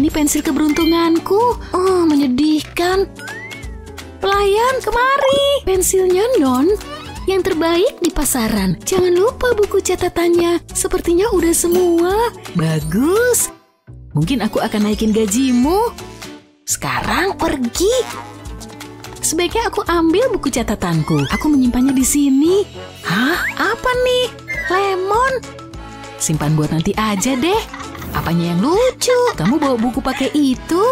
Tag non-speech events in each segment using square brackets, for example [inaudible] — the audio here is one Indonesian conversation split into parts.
ini pensil keberuntunganku. Oh, menyedihkan. Pelayan, kemari. Pensilnya, Non. Yang terbaik di pasaran. Jangan lupa buku catatannya. Sepertinya udah semua. Bagus. Mungkin aku akan naikin gajimu. Sekarang pergi. Sebaiknya aku ambil buku catatanku. Aku menyimpannya di sini. Hah? Apa nih? Lemon? Simpan buat nanti aja deh. Apanya yang lucu? Kamu bawa buku pakai itu?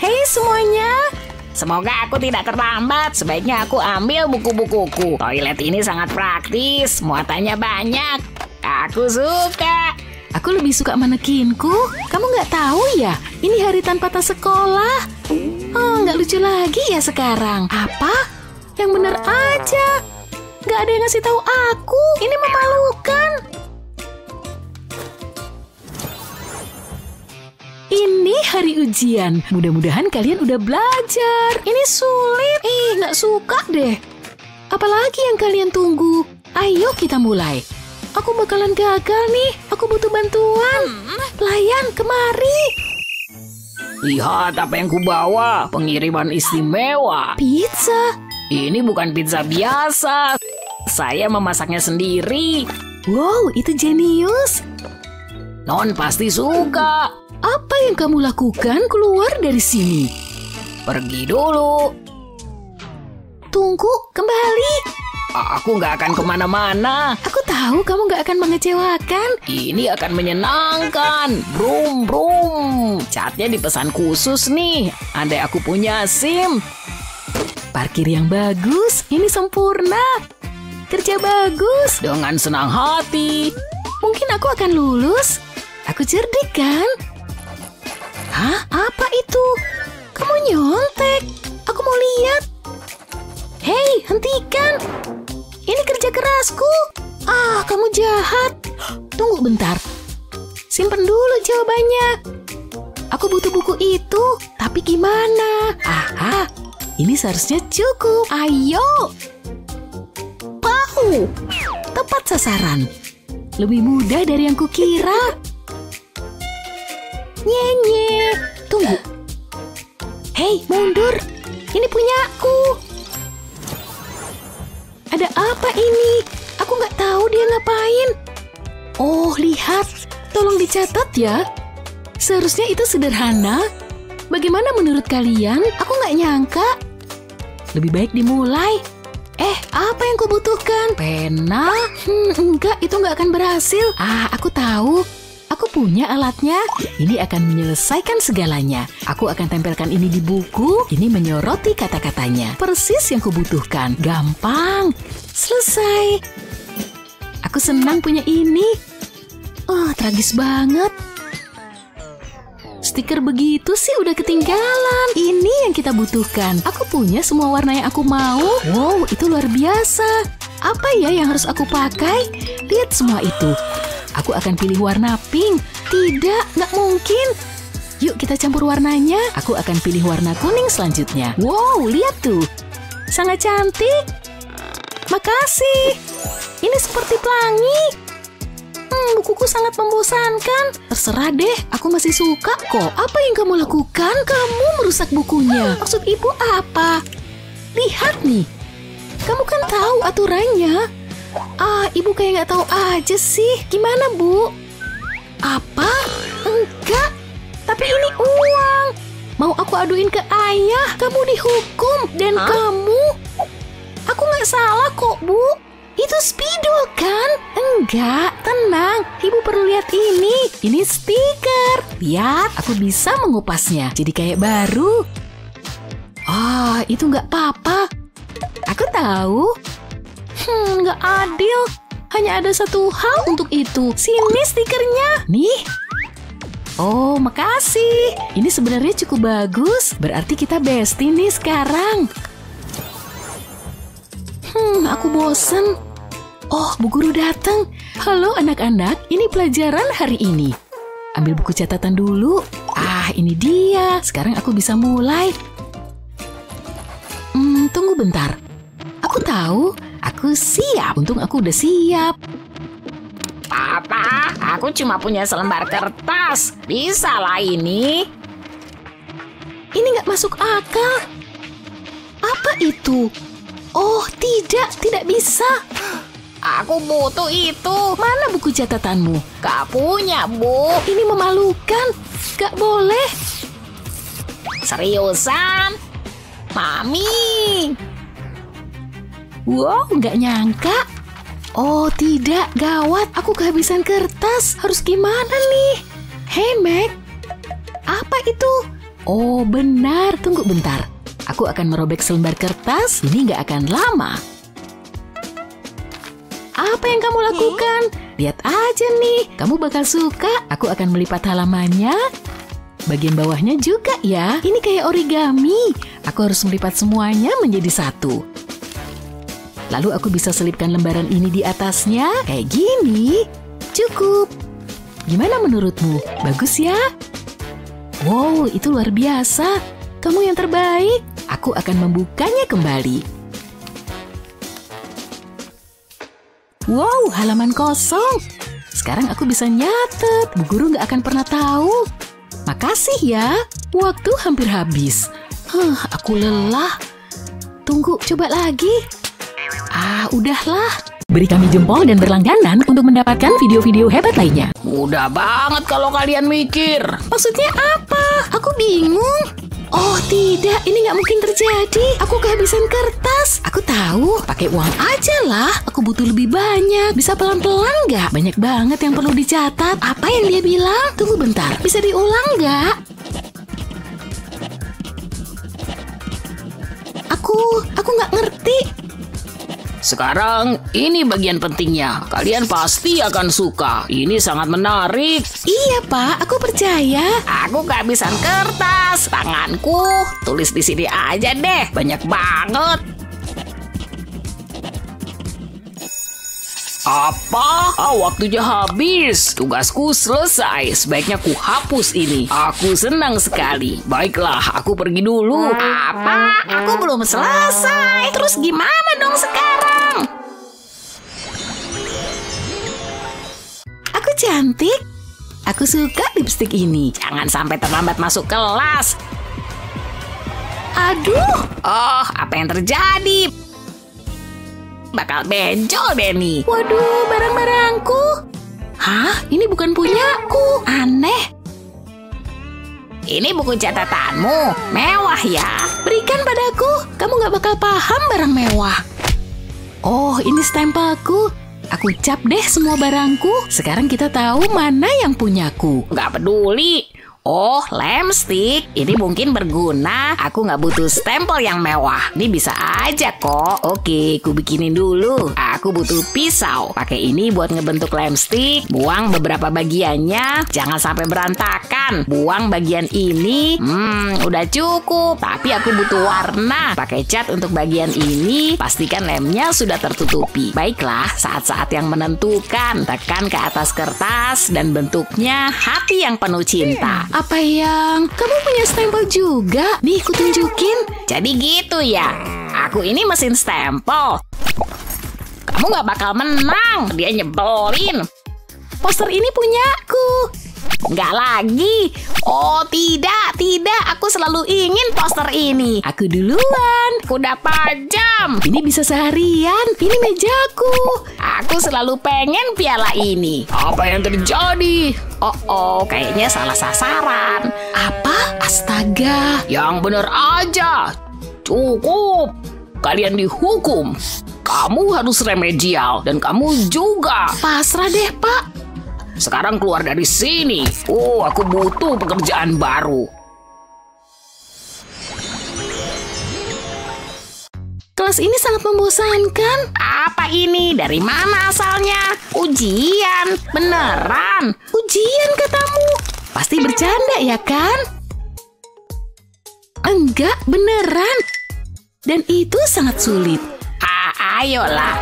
Hei semuanya, Semoga aku tidak terlambat. Sebaiknya aku ambil buku-bukuku. Toilet ini sangat praktis, muatannya banyak. Aku suka. Aku lebih suka manekinku. Kamu nggak tahu ya? Ini hari tanpa tas sekolah. Oh, nggak lucu lagi ya sekarang. Apa? Yang bener aja. Nggak ada yang ngasih tahu aku. Ini memalukan. Ini hari ujian. Mudah-mudahan kalian udah belajar. Ini sulit. Ih, nggak suka deh. Apalagi yang kalian tunggu? Ayo kita mulai. Aku bakalan gagal nih. Aku butuh bantuan. Pelayan, kemari. Lihat apa yang kubawa, pengiriman istimewa. Pizza. Ini bukan pizza biasa. Saya memasaknya sendiri. Wow, itu jenius. Non pasti suka. Apa yang kamu lakukan keluar dari sini? Pergi dulu. Tunggu, kembali. Aku nggak akan ke mana-mana. Aku tahu kamu nggak akan mengecewakan. Ini akan menyenangkan. Brum, brum. Catnya dipesan khusus nih. Andai aku punya SIM. Parkir yang bagus, ini sempurna. Kerja bagus. Dengan senang hati. Mungkin aku akan lulus. Aku cerdik kan? Hah? Apa itu? Kamu nyontek. Aku mau lihat. Hei, hentikan. Ini kerja kerasku. Ah, kamu jahat. Tunggu bentar. Simpen dulu jawabannya. Aku butuh buku itu, tapi gimana? Aha, ini seharusnya cukup. Ayo. Pau. Tepat sasaran. Lebih mudah dari yang kukira. Nyenye. Tunggu. Hei, mundur. Ini punyaku. Ada apa ini? Aku nggak tahu dia ngapain. Oh, lihat. Tolong dicatat ya. Seharusnya itu sederhana. Bagaimana menurut kalian? Aku nggak nyangka. Lebih baik dimulai. Eh, apa yang kau butuhkan? Pena? Hmm, enggak, itu nggak akan berhasil. Ah, aku tahu. Aku punya alatnya. Ini akan menyelesaikan segalanya. Aku akan tempelkan ini di buku. Ini menyoroti kata-katanya. Persis yang kubutuhkan. Gampang. Selesai. Aku senang punya ini. Oh, tragis banget. Stiker begitu sih udah ketinggalan. Ini yang kita butuhkan. Aku punya semua warna yang aku mau. Wow, itu luar biasa. Apa ya yang harus aku pakai? Lihat semua itu. Aku akan pilih warna pink. Tidak, nggak mungkin. Yuk kita campur warnanya. Aku akan pilih warna kuning selanjutnya. Wow, lihat tuh. Sangat cantik. Makasih. Ini seperti pelangi. Hmm, bukuku sangat membosankan. Terserah deh, aku masih suka kok. Apa yang kamu lakukan? Kamu merusak bukunya. Maksud ibu apa? Lihat nih. Kamu kan tahu aturannya. Ah, ibu kayak nggak tahu aja sih. Gimana, Bu? Apa? Enggak. Tapi ini uang. Mau aku aduin ke ayah, kamu dihukum. Dan kamu... Aku nggak salah kok, Bu. Itu spidol kan? Enggak, tenang. Ibu perlu lihat ini. Ini stiker. Lihat, aku bisa mengupasnya. Jadi kayak baru. Ah, itu nggak apa-apa. Aku tahu. Hmm, nggak adil. Hanya ada satu hal untuk itu. Sini stikernya. Nih. Oh, makasih. Ini sebenarnya cukup bagus. Berarti kita bestie nih sekarang. Hmm, aku bosen. Oh, Bu Guru datang. Halo anak-anak, ini pelajaran hari ini. Ambil buku catatan dulu. Ah, ini dia. Sekarang aku bisa mulai. Hmm, tunggu bentar. Aku tahu, aku siap. Untung aku udah siap. Papa, aku cuma punya selembar kertas. Bisa lah ini. Ini nggak masuk akal. Apa itu? Oh, tidak, tidak bisa. Aku butuh itu. Mana buku catatanmu? Gak punya, Bu. Ini memalukan. Gak boleh. Seriusan? Mami. Wow, nggak nyangka. Oh tidak, gawat. Aku kehabisan kertas. Harus gimana nih? Hey Mac, apa itu? Oh benar, tunggu bentar. Aku akan merobek selembar kertas. Ini nggak akan lama. Apa yang kamu lakukan? Lihat aja nih, kamu bakal suka. Aku akan melipat halamannya. Bagian bawahnya juga ya. Ini kayak origami. Aku harus melipat semuanya menjadi satu. Lalu aku bisa selipkan lembaran ini di atasnya. Kayak gini. Cukup. Gimana menurutmu? Bagus ya? Wow, itu luar biasa. Kamu yang terbaik. Aku akan membukanya kembali. Wow, halaman kosong. Sekarang aku bisa nyatet. Bu guru nggak akan pernah tahu. Makasih ya. Waktu hampir habis. Huh, aku lelah. Tunggu, coba lagi. Ah, udahlah. Beri kami jempol dan berlangganan untuk mendapatkan video-video hebat lainnya. Mudah banget kalau kalian mikir. Maksudnya apa? Aku bingung. Oh tidak, ini nggak mungkin terjadi. Aku kehabisan kertas. Aku tahu, pakai uang aja lah. Aku butuh lebih banyak. Bisa pelan-pelan nggak? Banyak banget yang perlu dicatat. Apa yang dia bilang? Tunggu bentar, bisa diulang nggak? Aku, aku nggak ngerti. Sekarang ini bagian pentingnya. Kalian pasti akan suka. Ini sangat menarik. Iya pak, aku percaya. Aku kehabisan kertas. Tanganku. Tulis di sini aja deh. Banyak banget. Apa? Ah, waktunya habis. Tugasku selesai. Sebaiknya ku hapus ini. Aku senang sekali. Baiklah, aku pergi dulu. Apa? Aku belum selesai. Terus gimana dong sekarang? Cantik. Aku suka lipstick ini. Jangan sampai terlambat masuk kelas. Aduh, Oh, apa yang terjadi? Bakal benjol nih. waduh, barang-barangku. Hah? Ini bukan punyaku. Aneh. Ini buku catatanmu. Mewah ya. Berikan padaku. Kamu nggak bakal paham barang mewah. Oh, ini stempelku. Aku cap deh semua barangku. Sekarang kita tahu mana yang punyaku. Nggak peduli. Oh, lem stick. Ini mungkin berguna. Aku nggak butuh stempel yang mewah. Ini bisa aja kok. Oke, ku bikinin dulu. Aku butuh pisau. Pakai ini buat ngebentuk lem stick. Buang beberapa bagiannya. Jangan sampai berantakan. Buang bagian ini. Hmm, udah cukup. Tapi aku butuh warna. Pakai cat untuk bagian ini. Pastikan lemnya sudah tertutupi. Baiklah, saat-saat yang menentukan. Tekan ke atas kertas dan bentuknya hati yang penuh cinta. Apa yang? Kamu punya stempel juga? Nih, ku tunjukin. Jadi gitu ya. Aku ini mesin stempel. Kamu nggak bakal menang. Dia nyebelin. Poster ini punyaku. Nggak lagi. Oh tidak, tidak. Aku selalu ingin poster ini. Aku duluan. Kuda pajam. Ini bisa seharian. Ini mejaku. Aku selalu pengen piala ini. Apa yang terjadi? Oh, oh, kayaknya salah sasaran. Apa? Astaga. Yang bener aja. Cukup. Kalian dihukum. Kamu harus remedial dan kamu juga. Pasrah deh, Pak. Sekarang keluar dari sini. Oh, aku butuh pekerjaan baru. Kelas ini sangat membosankan. Apa ini? Dari mana asalnya? Ujian? Beneran? Ujian katamu. Pasti bercanda ya kan? Enggak, beneran. Dan itu sangat sulit. Ah, ayolah.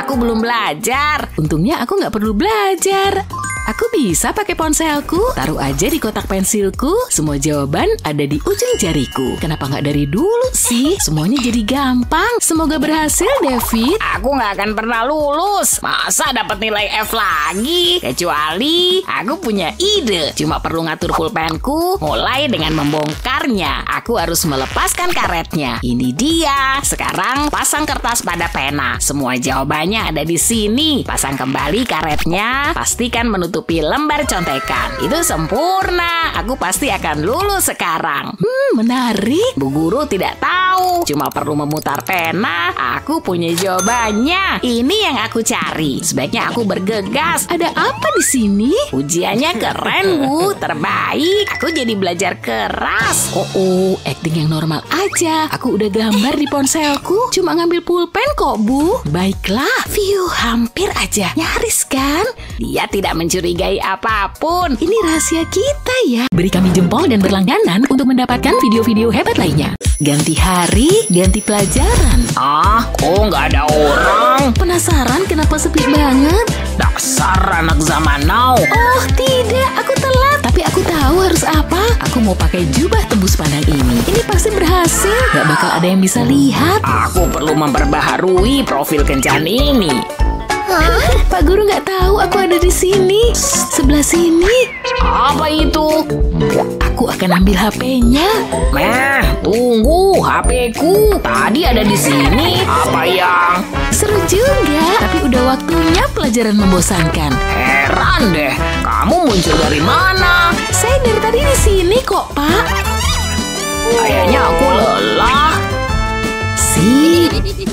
Aku belum belajar. Untungnya aku nggak perlu belajar. Aku bisa pakai ponselku, taruh aja di kotak pensilku. Semua jawaban ada di ujung jariku. Kenapa nggak dari dulu sih? Semuanya jadi gampang. Semoga berhasil, David. Aku nggak akan pernah lulus. Masa dapat nilai F lagi? Kecuali aku punya ide. Cuma perlu ngatur pulpenku. Mulai dengan membongkarnya. Aku harus melepaskan karetnya. Ini dia. Sekarang pasang kertas pada pena. Semua jawabannya ada di sini. Pasang kembali karetnya. Pastikan menutupi lembar contekan. Itu sempurna. Aku pasti akan lulus sekarang. Hmm, menarik. Bu guru tidak tahu. Cuma perlu memutar pena. Aku punya jawabannya. Ini yang aku cari. Sebaiknya aku bergegas. Ada apa di sini? Ujiannya keren, Bu. Terbaik. Aku jadi belajar keras. Oh, oh, acting yang normal aja. Aku udah gambar di ponselku. Cuma ngambil pulpen kok, Bu. Baiklah. View, hampir aja. Nyaris kan? Dia tidak mencurigai apa pun. Ini rahasia kita ya. Beri kami jempol dan berlangganan untuk mendapatkan video-video hebat lainnya. Ganti hari, ganti pelajaran. Ah, kok nggak ada orang? Penasaran kenapa sepi banget? Dasar anak zaman now. Oh tidak, aku telat. Tapi aku tahu harus apa. Aku mau pakai jubah tembus pandang ini. Ini pasti berhasil. Gak bakal ada yang bisa lihat. Aku perlu memperbaharui profil kencan ini. Hah? Pak Guru nggak tahu aku ada di sini. Sebelah sini. Apa itu? Aku akan ambil HP-nya. Meh, tunggu HP-ku. Tadi ada di sini. Apa yang? Seru juga. Tapi udah waktunya pelajaran membosankan. Heran deh, kamu muncul dari mana? Saya dari tadi di sini kok, Pak. Kayaknya aku lelah. Sip.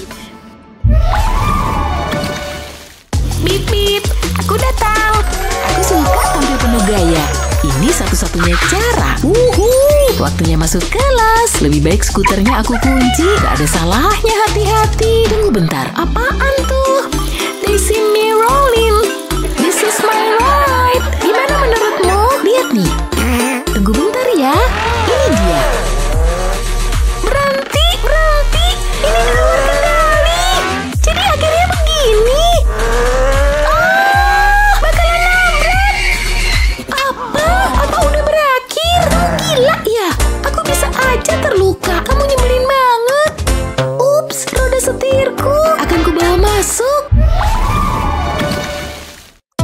Bip aku datang. Aku suka tampil penuh gaya. Ini satu-satunya cara. Uhu, waktunya masuk kelas. Lebih baik skuternya aku kunci. Gak ada salahnya hati-hati. Tunggu bentar, apaan tuh? They see me rolling. This is my ride. Gimana menurutmu? Lihat nih. Tunggu bentar ya. Terluka. Kamu nyebelin banget. Ups, roda setirku. Akan kubawa masuk.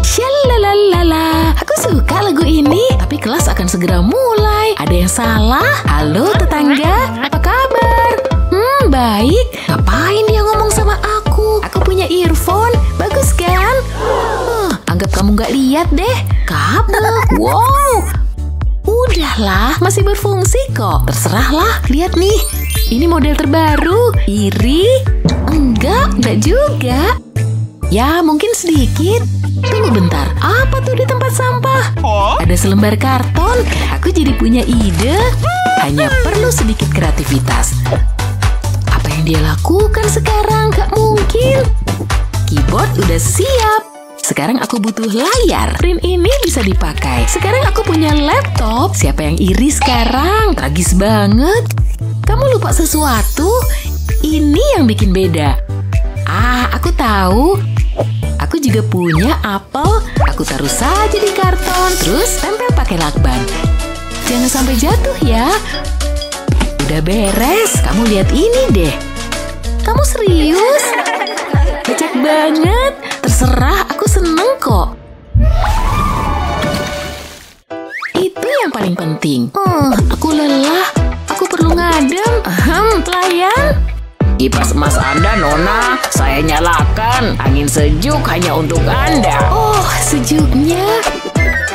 Shalalalala. Aku suka lagu ini. Tapi kelas akan segera mulai. Ada yang salah? Halo tetangga, apa kabar? Hmm, baik. Ngapain dia ngomong sama aku? Aku punya earphone. Bagus kan? Huh, anggap kamu nggak lihat deh. Kabel. Wow. Udahlah, masih berfungsi kok. Terserahlah, lihat nih. Ini model terbaru. Iri? Enggak, enggak juga. Ya, mungkin sedikit. Tunggu bentar, apa tuh di tempat sampah? Ada selembar karton. Aku jadi punya ide. Hanya perlu sedikit kreativitas. Apa yang dia lakukan sekarang? Gak mungkin. Keyboard udah siap. Sekarang aku butuh layar. Print ini bisa dipakai. Sekarang aku punya laptop. Siapa yang iri sekarang? Tragis banget. Kamu lupa sesuatu? Ini yang bikin beda. Ah, aku tahu. Aku juga punya apel. Aku taruh saja di karton, terus tempel pakai lakban. Jangan sampai jatuh ya. Udah beres, kamu lihat ini deh. Kamu serius? Becek banget. Terserah, seneng kok. Itu yang paling penting. Hmm, aku lelah. Aku perlu ngadem. Ahem, pelayan. Kipas emas Anda, Nona. Saya nyalakan. Angin sejuk hanya untuk Anda. Oh, sejuknya.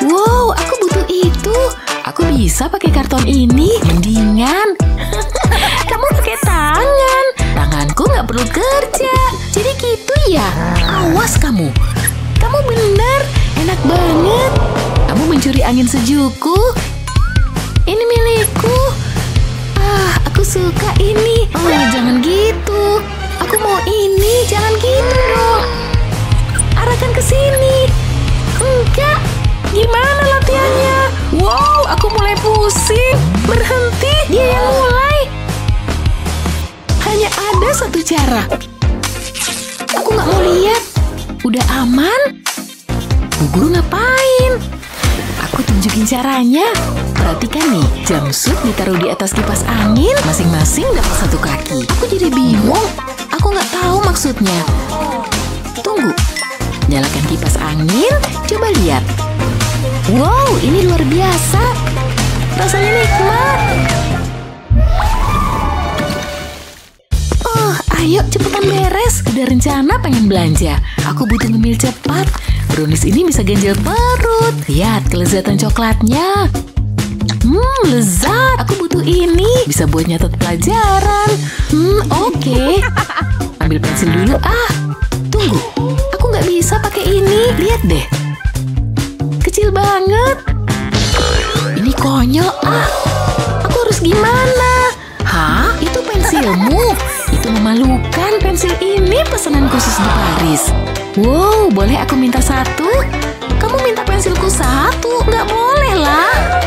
Wow, aku butuh itu. Aku bisa pakai karton ini. Mendingan. [laughs] Kamu pakai tangan. Tanganku nggak perlu kerja. Jadi gitu ya. Awas kamu. Kamu benar. Enak banget. Kamu mencuri angin sejukku. Ini milikku. Ah, aku suka ini. Oh, jangan gitu. Aku mau ini. Jangan gitu dong. Arahkan ke sini. Enggak. Gimana latihannya? Wow, aku mulai pusing. Berhenti. Dia yang mulai. Hanya ada satu cara. Aku nggak mau lihat. Udah aman? Bu Guru ngapain? Aku tunjukin caranya. Perhatikan nih, jumpsuit ditaruh di atas kipas angin, masing-masing dapat satu kaki. Aku jadi bingung. Aku nggak tahu maksudnya. Tunggu. Nyalakan kipas angin, coba lihat. Wow, ini luar biasa. Rasanya nikmat. Ayo cepetan beres. Udah rencana pengen belanja. Aku butuh ngemil cepat. Brownies ini bisa ganjil perut. Lihat kelezatan coklatnya. Hmm, lezat. Aku butuh ini. Bisa buat nyatet pelajaran. Hmm, oke. Ambil pensil dulu ah. Tunggu. Aku nggak bisa pakai ini. Lihat deh. Kecil banget. Ini konyol ah. Aku harus gimana? Hah? Itu pensilmu? Itu memalukan. Pensil ini pesanan khusus di Paris. Wow, boleh aku minta satu? Kamu minta pensilku satu? Nggak boleh lah.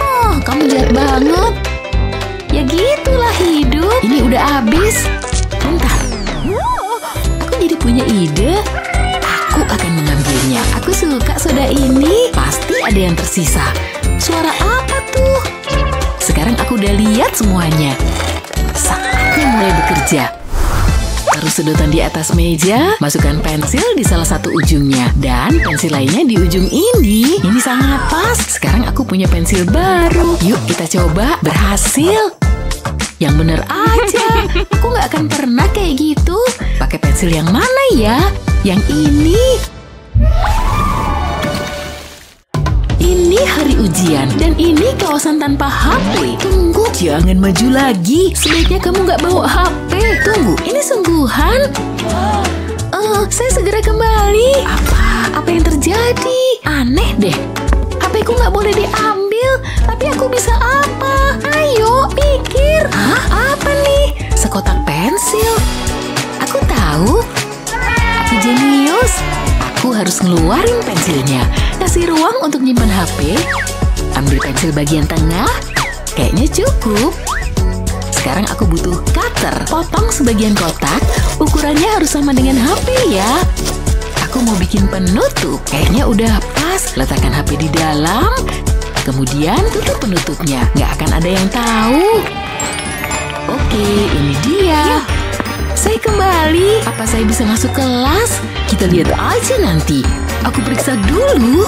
Oh, kamu jahat banget. Ya gitulah hidup. Ini udah habis. Bentar. Aku jadi punya ide. Aku akan mengambilnya. Aku suka soda ini. Pasti ada yang tersisa. Suara apa tuh? Sekarang aku udah lihat semuanya. Mulai bekerja. Taruh sedotan di atas meja, masukkan pensil di salah satu ujungnya, dan pensil lainnya di ujung ini. Ini sangat pas. Sekarang aku punya pensil baru. Yuk kita coba. Berhasil. Yang bener aja. Aku nggak akan pernah kayak gitu. Pakai pensil yang mana ya? Yang ini. Ini hari ujian dan ini kawasan tanpa HP. Tunggu, jangan maju lagi. Sebaiknya kamu nggak bawa HP. Tunggu, ini sungguhan. Eh, saya segera kembali. Apa? Apa yang terjadi? Aneh deh. HP ku nggak boleh diambil, tapi aku bisa apa? Ayo, pikir. Hah? Apa nih? Sekotak pensil. Aku tahu. Aku jenius. Aku harus ngeluarin pensilnya. Kasih ruang untuk nyimpan HP. Ambil pensil bagian tengah. Kayaknya cukup. Sekarang aku butuh cutter. Potong sebagian kotak. Ukurannya harus sama dengan HP ya. Aku mau bikin penutup. Kayaknya udah pas. Letakkan HP di dalam. Kemudian tutup penutupnya. Nggak akan ada yang tahu. Oke, ini dia. Saya kembali. Apa saya bisa masuk kelas? Kita lihat aja nanti. Aku periksa dulu.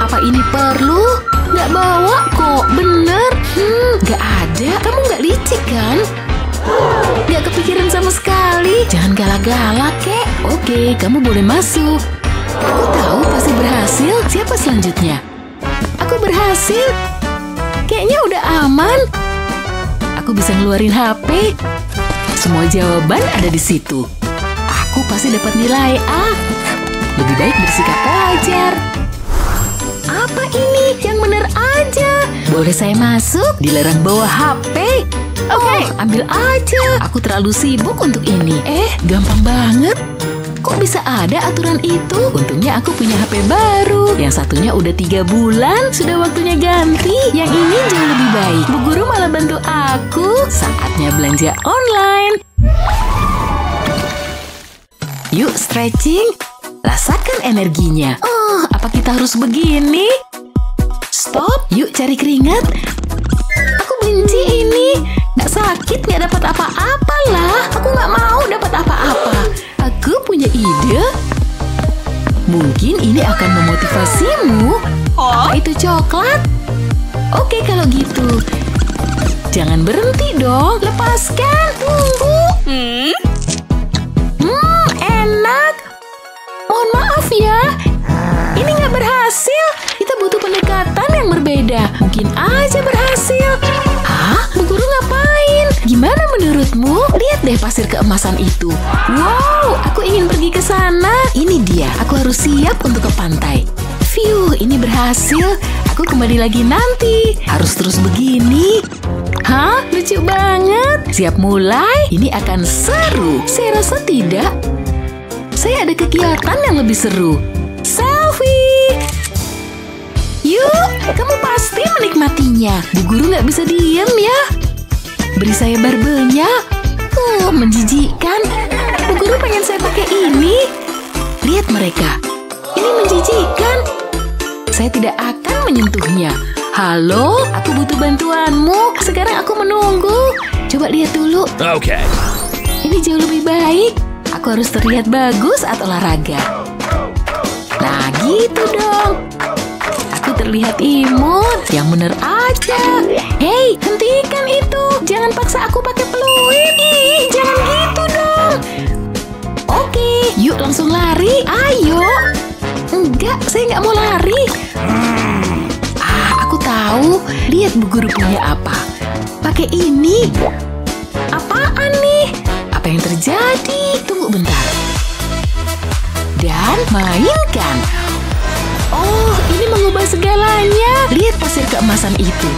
Apa ini perlu? Nggak bawa kok, bener. Hmm, nggak ada. Kamu nggak licik kan? Nggak kepikiran sama sekali. Jangan galak-galak, kek. Oke, kamu boleh masuk. Aku tahu pasti berhasil. Siapa selanjutnya? Aku berhasil. Kayaknya udah aman. Aku bisa ngeluarin HP. Semua jawaban ada di situ. Aku pasti dapat nilai A. Lebih baik bersikap pelajar. Apa ini? Yang bener aja. Boleh saya masuk? Dilarang bawa HP. Oke, ambil aja. Aku terlalu sibuk untuk ini. Eh, gampang banget. Kok bisa ada aturan itu? Untungnya aku punya HP baru. Yang satunya udah tiga bulan, sudah waktunya ganti. Yang ini jauh lebih baik. Bu Guru malah bantu aku. Saatnya belanja online. Yuk stretching. Rasakan energinya. Oh, apa kita harus begini? Stop, yuk cari keringat. Aku benci ini. Nggak sakit, nggak dapat apa-apa lah. Aku nggak mau dapat apa-apa. Aku punya ide. Mungkin ini akan memotivasimu. Apa itu coklat? Oke kalau gitu. Jangan berhenti dong. Lepaskan. Tunggu. Hmm, enak. Mohon maaf ya. Ini nggak berhasil. Kita butuh pendekatan yang berbeda. Mungkin aja berhasil. Ah, Bu Guru ngapain? Gimana menurutmu? Lihat deh pasir keemasan itu. Wow, aku ingin pergi ke sana. Ini dia. Aku harus siap untuk ke pantai. Phew, ini berhasil. Aku kembali lagi nanti. Harus terus begini. Hah? Lucu banget. Siap mulai? Ini akan seru. Saya rasa tidak. Saya ada kegiatan yang lebih seru. Selfie! Yuk, kamu pasti menikmatinya. Bu guru nggak bisa diem ya. Beri saya barbelnya. Oh, menjijikkan. Bu guru pengen saya pakai ini. Lihat mereka. ini menjijikan. Saya tidak akan menyentuhnya. Halo, aku butuh bantuanmu. Sekarang aku menunggu. Coba lihat dulu. Okay. Ini jauh lebih baik. Aku harus terlihat bagus atau olahraga. Nah, gitu dong. Terlihat imut. Yang bener aja. Hei, hentikan itu. Jangan paksa aku pakai peluit. Ih, jangan gitu dong. Oke, yuk langsung lari. Ayo. Enggak, saya nggak mau lari. Ah, aku tahu. Lihat bu guru punya apa. Pakai ini. Apaan nih? Apa yang terjadi? Tunggu bentar. Dan mainkan. Oh, mengubah segalanya. Lihat pasir keemasan itu.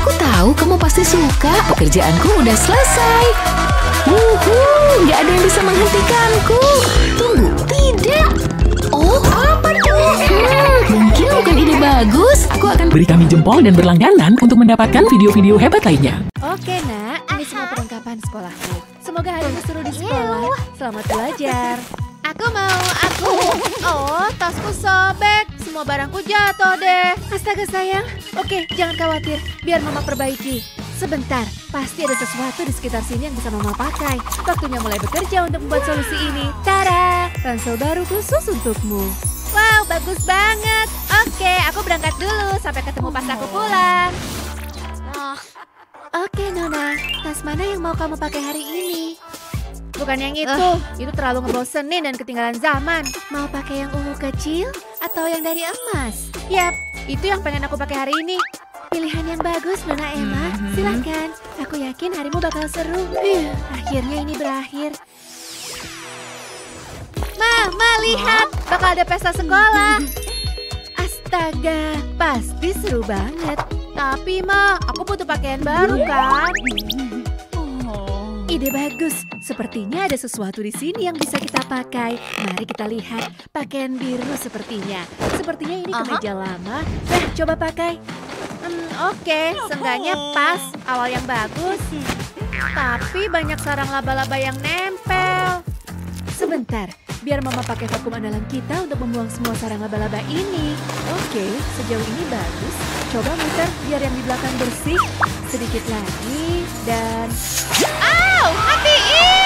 Aku tahu kamu pasti suka. Pekerjaanku udah selesai. Wuhu, nggak ada yang bisa menghentikanku. Tunggu, tidak. Oh, apa tuh? Hmm, mungkin bukan ide bagus. Aku akan Beri kami jempol dan berlangganan untuk mendapatkan video-video hebat lainnya. Oke nak, ini semua perlengkapan sekolahku. Semoga harimu seru di sekolah. Selamat belajar. Aku mau, aku. Oh, tasku sobek. Semua barangku jatuh deh. Astaga sayang. Oke, jangan khawatir. Biar mama perbaiki. Sebentar, pasti ada sesuatu di sekitar sini yang bisa mama pakai. Waktunya mulai bekerja untuk membuat solusi ini. Tara, ransel baru khusus untukmu. Wow, bagus banget. Oke, aku berangkat dulu. Sampai ketemu pas aku pulang. Oke, Nona. Tas mana yang mau kamu pakai hari ini? Bukan yang itu. Itu terlalu ngebosenin dan ketinggalan zaman. Mau pakai yang ungu kecil atau yang dari emas? Yap, itu yang pengen aku pakai hari ini. Pilihan yang bagus, Nona Emma. Silakan. Aku yakin harimu bakal seru. Akhirnya ini berakhir. Ma, Ma, lihat. Bakal ada pesta sekolah. [laughs] Astaga, pasti seru banget. Tapi Ma, aku butuh pakaian baru kan? [laughs] Ide bagus. Sepertinya ada sesuatu di sini yang bisa kita pakai. Mari kita lihat. Pakaian biru sepertinya. Sepertinya ini kemeja lama. Nah, coba pakai. Hmm, oke. Seenggaknya pas. Awal yang bagus. Tapi banyak sarang laba-laba yang nempel. Sebentar, biar mama pakai vakum andalan kita untuk membuang semua sarang laba-laba ini. Oke, sejauh ini bagus. Coba muter biar yang di belakang bersih. Sedikit lagi dan... Au, matiin!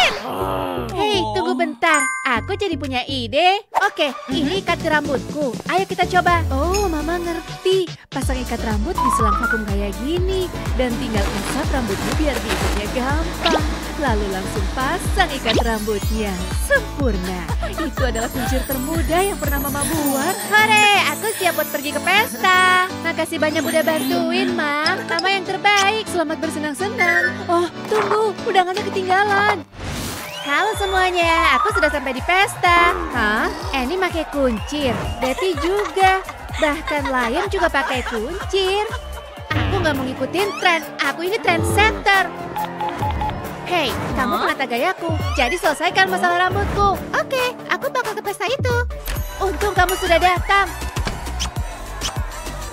Hei, tunggu bentar. Aku jadi punya ide. Oke, ini ikat ke rambutku. Ayo kita coba. Oh, mama ngerti. Pasang ikat rambut di selang vakum kayak gini. Dan tinggal usap rambutnya biar diikatnya gampang. Lalu langsung pasang ikat rambutnya. Sempurna. Itu adalah kuncir termudah yang pernah mama buat. Hore, aku siap buat pergi ke pesta. Makasih banyak udah bantuin, Mam. Mama yang terbaik. Selamat bersenang-senang. Oh, tunggu. Undangannya ketinggalan. Halo semuanya, aku sudah sampai di pesta. Hah? Annie pakai kuncir, Betty juga. Bahkan Lion juga pakai kuncir. Aku nggak mau ngikutin tren, aku ini trendsetter. Hei, kamu menata gayaku, jadi selesaikan masalah rambutku. Oke, aku bakal ke pesta itu. Untung kamu sudah datang.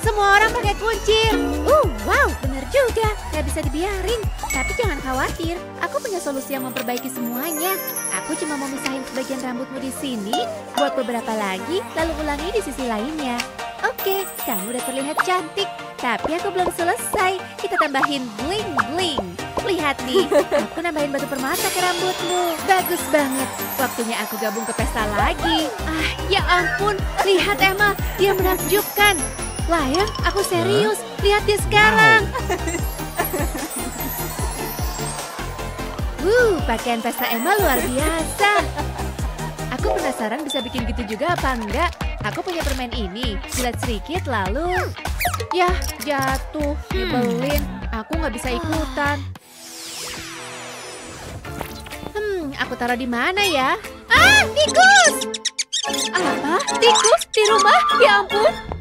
Semua orang pakai kuncir. Uh, wow, benar juga. Gak bisa dibiarin. Tapi jangan khawatir, aku punya solusi yang memperbaiki semuanya. Aku cuma mau misahin sebagian rambutmu di sini, buat beberapa lagi, lalu ulangi di sisi lainnya. Oke, kamu udah terlihat cantik. Tapi aku belum selesai. Kita tambahin bling-bling. Lihat nih, [laughs] aku nambahin batu permata ke rambutmu. Bagus banget. Waktunya aku gabung ke pesta lagi. Ah, ya ampun. Lihat Emma, dia menakjubkan. Lion, aku serius. Lihat dia sekarang. Wuh, [laughs] pakaian pesta Emma luar biasa. Aku penasaran bisa bikin gitu juga apa enggak. Aku punya permen ini. Jilat sedikit lalu... Yah, jatuh. Nyebelin. Aku nggak bisa ikutan. Hmm, aku taruh di mana ya? Ah, tikus! Apa? Tikus di rumah? Ya ampun.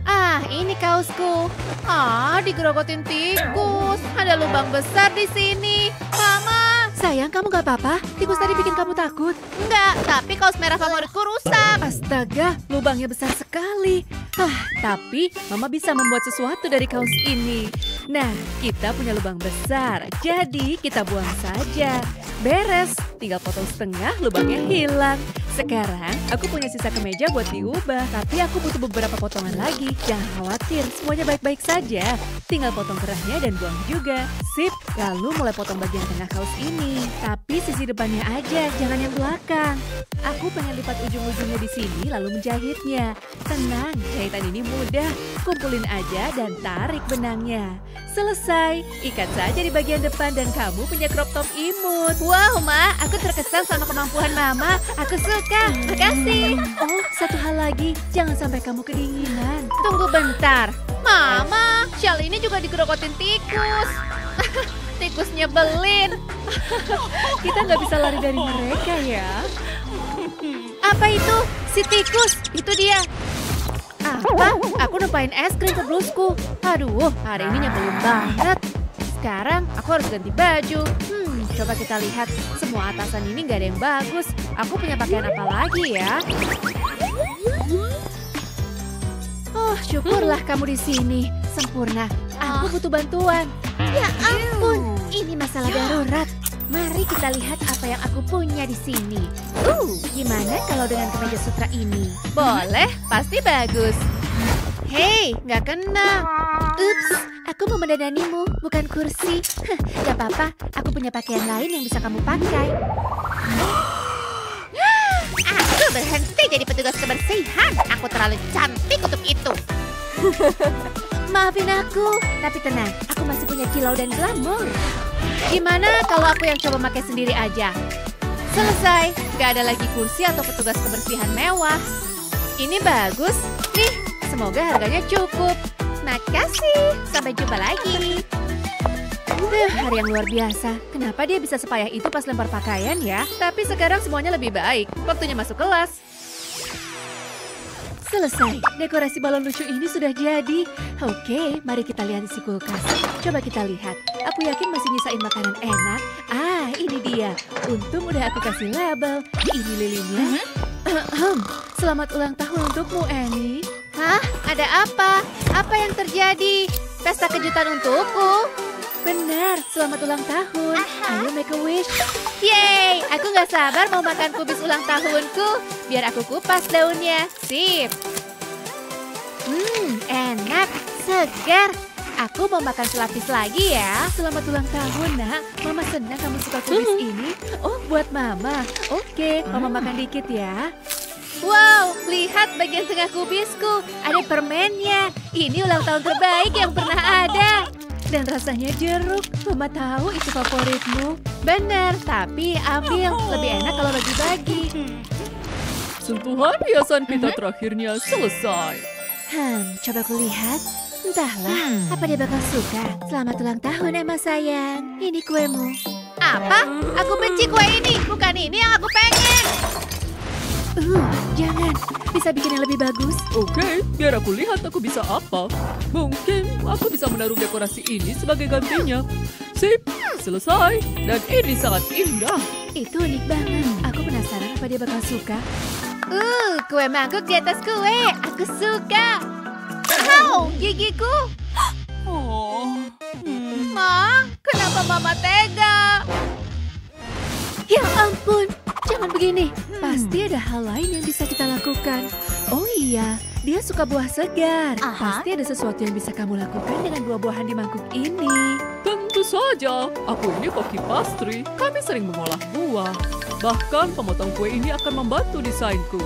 Ini kaosku. Ah, digerogotin tikus. Ada lubang besar di sini. Mama. Sayang, kamu gak apa-apa? Tikus tadi bikin kamu takut? Enggak, tapi kaos merah favoritku rusak. Astaga, lubangnya besar sekali. Ah, tapi Mama bisa membuat sesuatu dari kaos ini. Nah, kita punya lubang besar, jadi kita buang saja. Beres, tinggal potong setengah, lubangnya hilang. Sekarang aku punya sisa kemeja buat diubah, tapi aku butuh beberapa potongan lagi. Jangan khawatir, semuanya baik-baik saja. Tinggal potong kerahnya dan buang juga. Sip, lalu mulai potong bagian tengah kaos ini. Tapi sisi depannya aja, jangan yang belakang. Aku pengen lipat ujung-ujungnya di sini lalu menjahitnya. Tenang, jahitan ini mudah. Kumpulin aja dan tarik benangnya. Selesai, ikat saja di bagian depan dan kamu punya crop top imut. Wow, Ma, aku terkesan sama kemampuan Mama. Aku suka. Makasih. Oh, satu hal lagi, jangan sampai kamu kedinginan. Tunggu bentar. Mama, shell ini juga digerokotin tikus. [laughs] tikus nyebelin. [laughs] Kita nggak bisa lari dari mereka ya. Apa itu? Si tikus. Itu dia. Apa? Aku numpain es krim ke blusku. Aduh, hari ini nyebelin banget. Sekarang aku harus ganti baju. Hmm, coba kita lihat. Semua atasan ini nggak ada yang bagus. Aku punya pakaian apa lagi ya? Oh, syukurlah kamu di sini. Sempurna. Aku butuh bantuan. Ya ampun, ini masalah darurat. Mari kita lihat apa yang aku punya di sini. Uh, gimana kalau dengan kemeja sutra ini? Boleh, pasti bagus. Hei, nggak kena. Ups, aku mau mendadanimu, bukan kursi. Gak apa-apa, aku punya pakaian lain yang bisa kamu pakai. Aku berhenti jadi petugas kebersihan. Aku terlalu cantik untuk itu. [laughs] Maafin aku, tapi tenang, aku masih punya kilau dan glamour. Gimana kalau aku yang coba pakai sendiri aja? Selesai, gak ada lagi kursi atau petugas kebersihan mewah. Ini bagus, nih, semoga harganya cukup. Makasih, sampai jumpa lagi. Duh, hari yang luar biasa. Kenapa dia bisa sepayah itu pas lempar pakaian ya? Tapi sekarang semuanya lebih baik. Waktunya masuk kelas. Selesai, dekorasi balon lucu ini sudah jadi. Oke, mari kita lihat isi kulkas. Coba kita lihat. Aku yakin masih nyisain makanan enak. Ah, ini dia. Untung udah aku kasih label. Ini lilinnya. Ahem. Selamat ulang tahun untukmu, Annie. Hah? Ada apa? Apa yang terjadi? Pesta kejutan untukku? Benar, selamat ulang tahun. Ayo make a wish. Yeay, aku gak sabar mau makan kubis ulang tahunku. Biar aku kupas daunnya. Sip. Hmm, enak, segar. Aku mau makan selapis lagi ya. Selamat ulang tahun, nak. Mama senang kamu suka kubis ini. Oh, buat mama. Oke, mama makan dikit ya. Wow, lihat bagian tengah kubisku. Ada permennya. Ini ulang tahun terbaik yang pernah ada. Dan rasanya jeruk. Mama tahu itu favoritmu. Bener, tapi ambil. Lebih enak kalau bagi-bagi. Sentuhan hiasan pita terakhirnya selesai. Hmm, coba aku lihat. Entahlah, apa dia bakal suka. Selamat ulang tahun, Emma sayang. Ini kuemu. Apa? Aku benci kue ini. Bukan ini yang aku pengen. Uh, jangan. Bisa bikin yang lebih bagus. Oke, biar aku lihat aku bisa apa. Mungkin aku bisa menaruh dekorasi ini sebagai gantinya. Sip, selesai. Dan ini sangat indah. Itu unik banget. Aku penasaran apa dia bakal suka. Uh, kue mangkuk di atas kue. Aku suka. Au, gigiku. Oh, Ma, kenapa mama tega? Ya ampun, jangan begini. Pasti ada hal lain yang bisa kita lakukan. Oh iya, dia suka buah segar. Aha. Pasti ada sesuatu yang bisa kamu lakukan dengan buah-buahan di mangkuk ini. tentu saja. Aku ini koki pastry. Kami sering mengolah buah. Bahkan pemotong kue ini akan membantu desainku.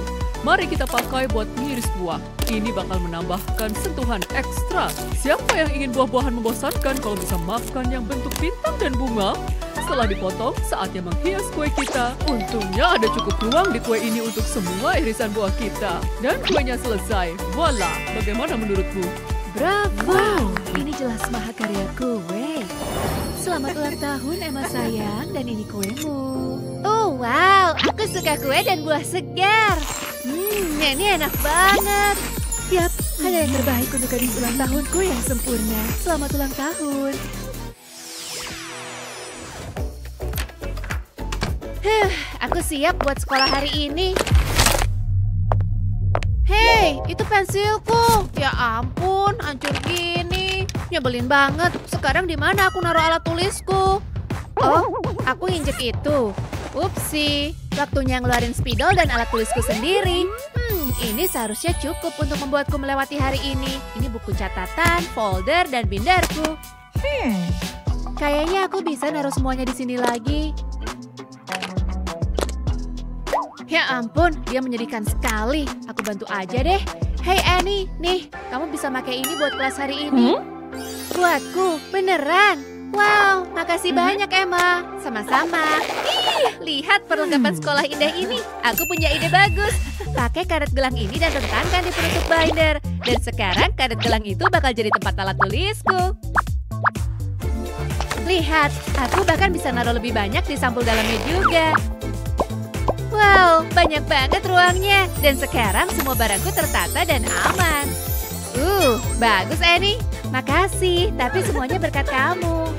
Mari kita pakai buat ngiris buah. Ini bakal menambahkan sentuhan ekstra. Siapa yang ingin buah-buahan membosankan kalau bisa makan yang bentuk bintang dan bunga? Setelah dipotong, saatnya menghias kue kita. Untungnya ada cukup ruang di kue ini untuk semua irisan buah kita. Dan kuenya selesai. Voila, bagaimana menurutmu? Bravo! Ini jelas mahakarya kue. Selamat ulang tahun, Emma sayang, dan ini kuemu. Oh wow, aku suka kue dan buah segar. Hmm, ini enak banget. Yap, hanya yang terbaik untuk gadis ulang tahunku yang sempurna. Selamat ulang tahun. Huh, aku siap buat sekolah hari ini. Hei, itu pensilku. Ya ampun, hancur gini. Nyebelin banget. Sekarang di mana aku naruh alat tulisku? Oh, aku injek itu. Upsi, waktunya ngeluarin spidol dan alat tulisku sendiri. Hmm, ini seharusnya cukup untuk membuatku melewati hari ini. Ini buku catatan, folder, dan binderku. Hmm, kayaknya aku bisa naruh semuanya di sini lagi. Ya ampun, dia menyedihkan sekali. Aku bantu aja deh. Hey Annie, nih, kamu bisa pakai ini buat kelas hari ini. Buatku, beneran. Wow, makasih banyak Emma. Sama-sama. Ih, lihat perlengkapan sekolah indah ini. Aku punya ide bagus. Pakai karet gelang ini dan rentangkan di penutup binder. Dan sekarang karet gelang itu bakal jadi tempat alat tulisku. Lihat, aku bahkan bisa naruh lebih banyak di sampul dalamnya juga. Wow, banyak banget ruangnya. Dan sekarang semua barangku tertata dan aman. Uh, bagus Annie. Makasih, tapi semuanya berkat kamu.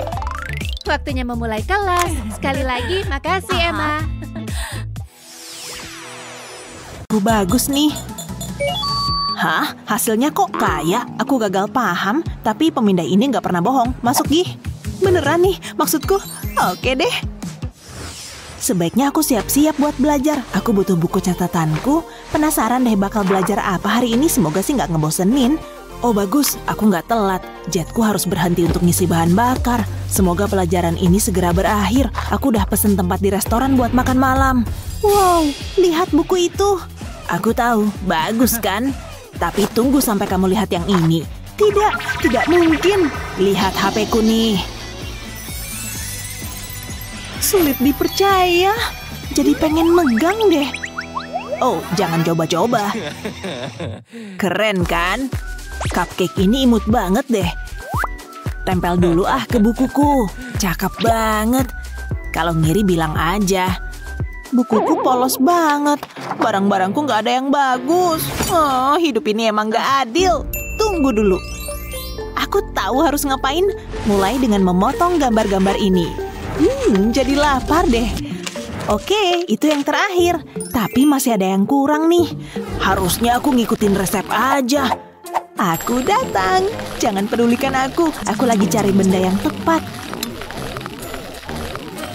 Waktunya memulai kelas. Sekali lagi, makasih Emma. Bu bagus nih. Hah? Hasilnya kok kaya? Aku gagal paham, tapi pemindai ini nggak pernah bohong. Masuk, Gih. Beneran nih, maksudku. Oke deh. Sebaiknya aku siap-siap buat belajar. Aku butuh buku catatanku. Penasaran deh bakal belajar apa hari ini. Semoga sih nggak ngebosenin. Oh bagus, aku nggak telat. Jetku harus berhenti untuk ngisi bahan bakar. Semoga pelajaran ini segera berakhir. Aku udah pesen tempat di restoran buat makan malam. Wow, lihat buku itu. Aku tahu, bagus kan? Tapi tunggu sampai kamu lihat yang ini. Tidak, tidak mungkin. Lihat HP-ku nih. Sulit dipercaya. Jadi pengen megang deh. Oh, jangan coba-coba. Keren kan? Cupcake ini imut banget deh. Tempel dulu ah ke bukuku. Cakep banget. Kalau ngiri bilang aja. Bukuku polos banget. Barang-barangku nggak ada yang bagus. Oh, hidup ini emang nggak adil. Tunggu dulu. Aku tahu harus ngapain. Mulai dengan memotong gambar-gambar ini. Hmm, jadi lapar deh. Oke, itu yang terakhir. Tapi masih ada yang kurang nih. Harusnya aku ngikutin resep aja. Aku datang. Jangan pedulikan aku. Aku lagi cari benda yang tepat.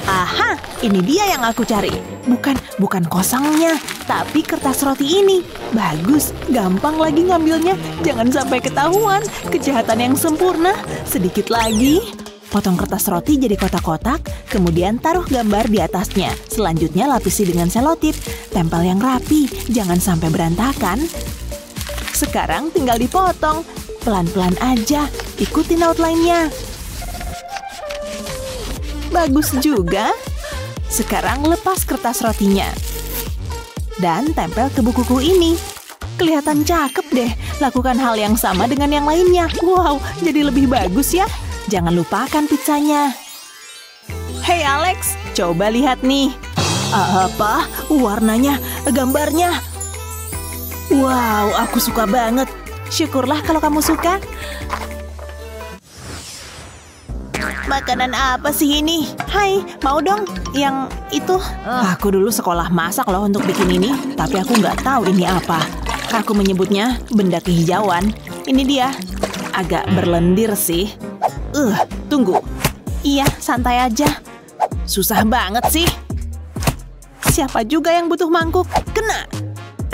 Aha, ini dia yang aku cari. Bukan, bukan kosongnya, tapi kertas roti ini. Bagus, gampang lagi ngambilnya. Jangan sampai ketahuan. Kejahatan yang sempurna. Sedikit lagi. Potong kertas roti jadi kotak-kotak, kemudian taruh gambar di atasnya. Selanjutnya lapisi dengan selotip. Tempel yang rapi, jangan sampai berantakan. Sekarang tinggal dipotong. Pelan-pelan aja, ikutin outline-nya. Bagus juga. Sekarang lepas kertas rotinya. Dan tempel ke bukuku ini. Kelihatan cakep deh. Lakukan hal yang sama dengan yang lainnya. Wow, jadi lebih bagus ya. Jangan lupakan pizzanya. Hey Alex, coba lihat nih. Apa? Warnanya, gambarnya. Wow, aku suka banget. Syukurlah kalau kamu suka. Makanan apa sih ini? Hai, mau dong yang itu? Aku dulu sekolah masak loh untuk bikin ini, tapi aku nggak tahu ini apa. Aku menyebutnya benda kehijauan. Ini dia. Agak berlendir sih. Uh, tunggu. Iya, santai aja. Susah banget sih. Siapa juga yang butuh mangkuk? Kena.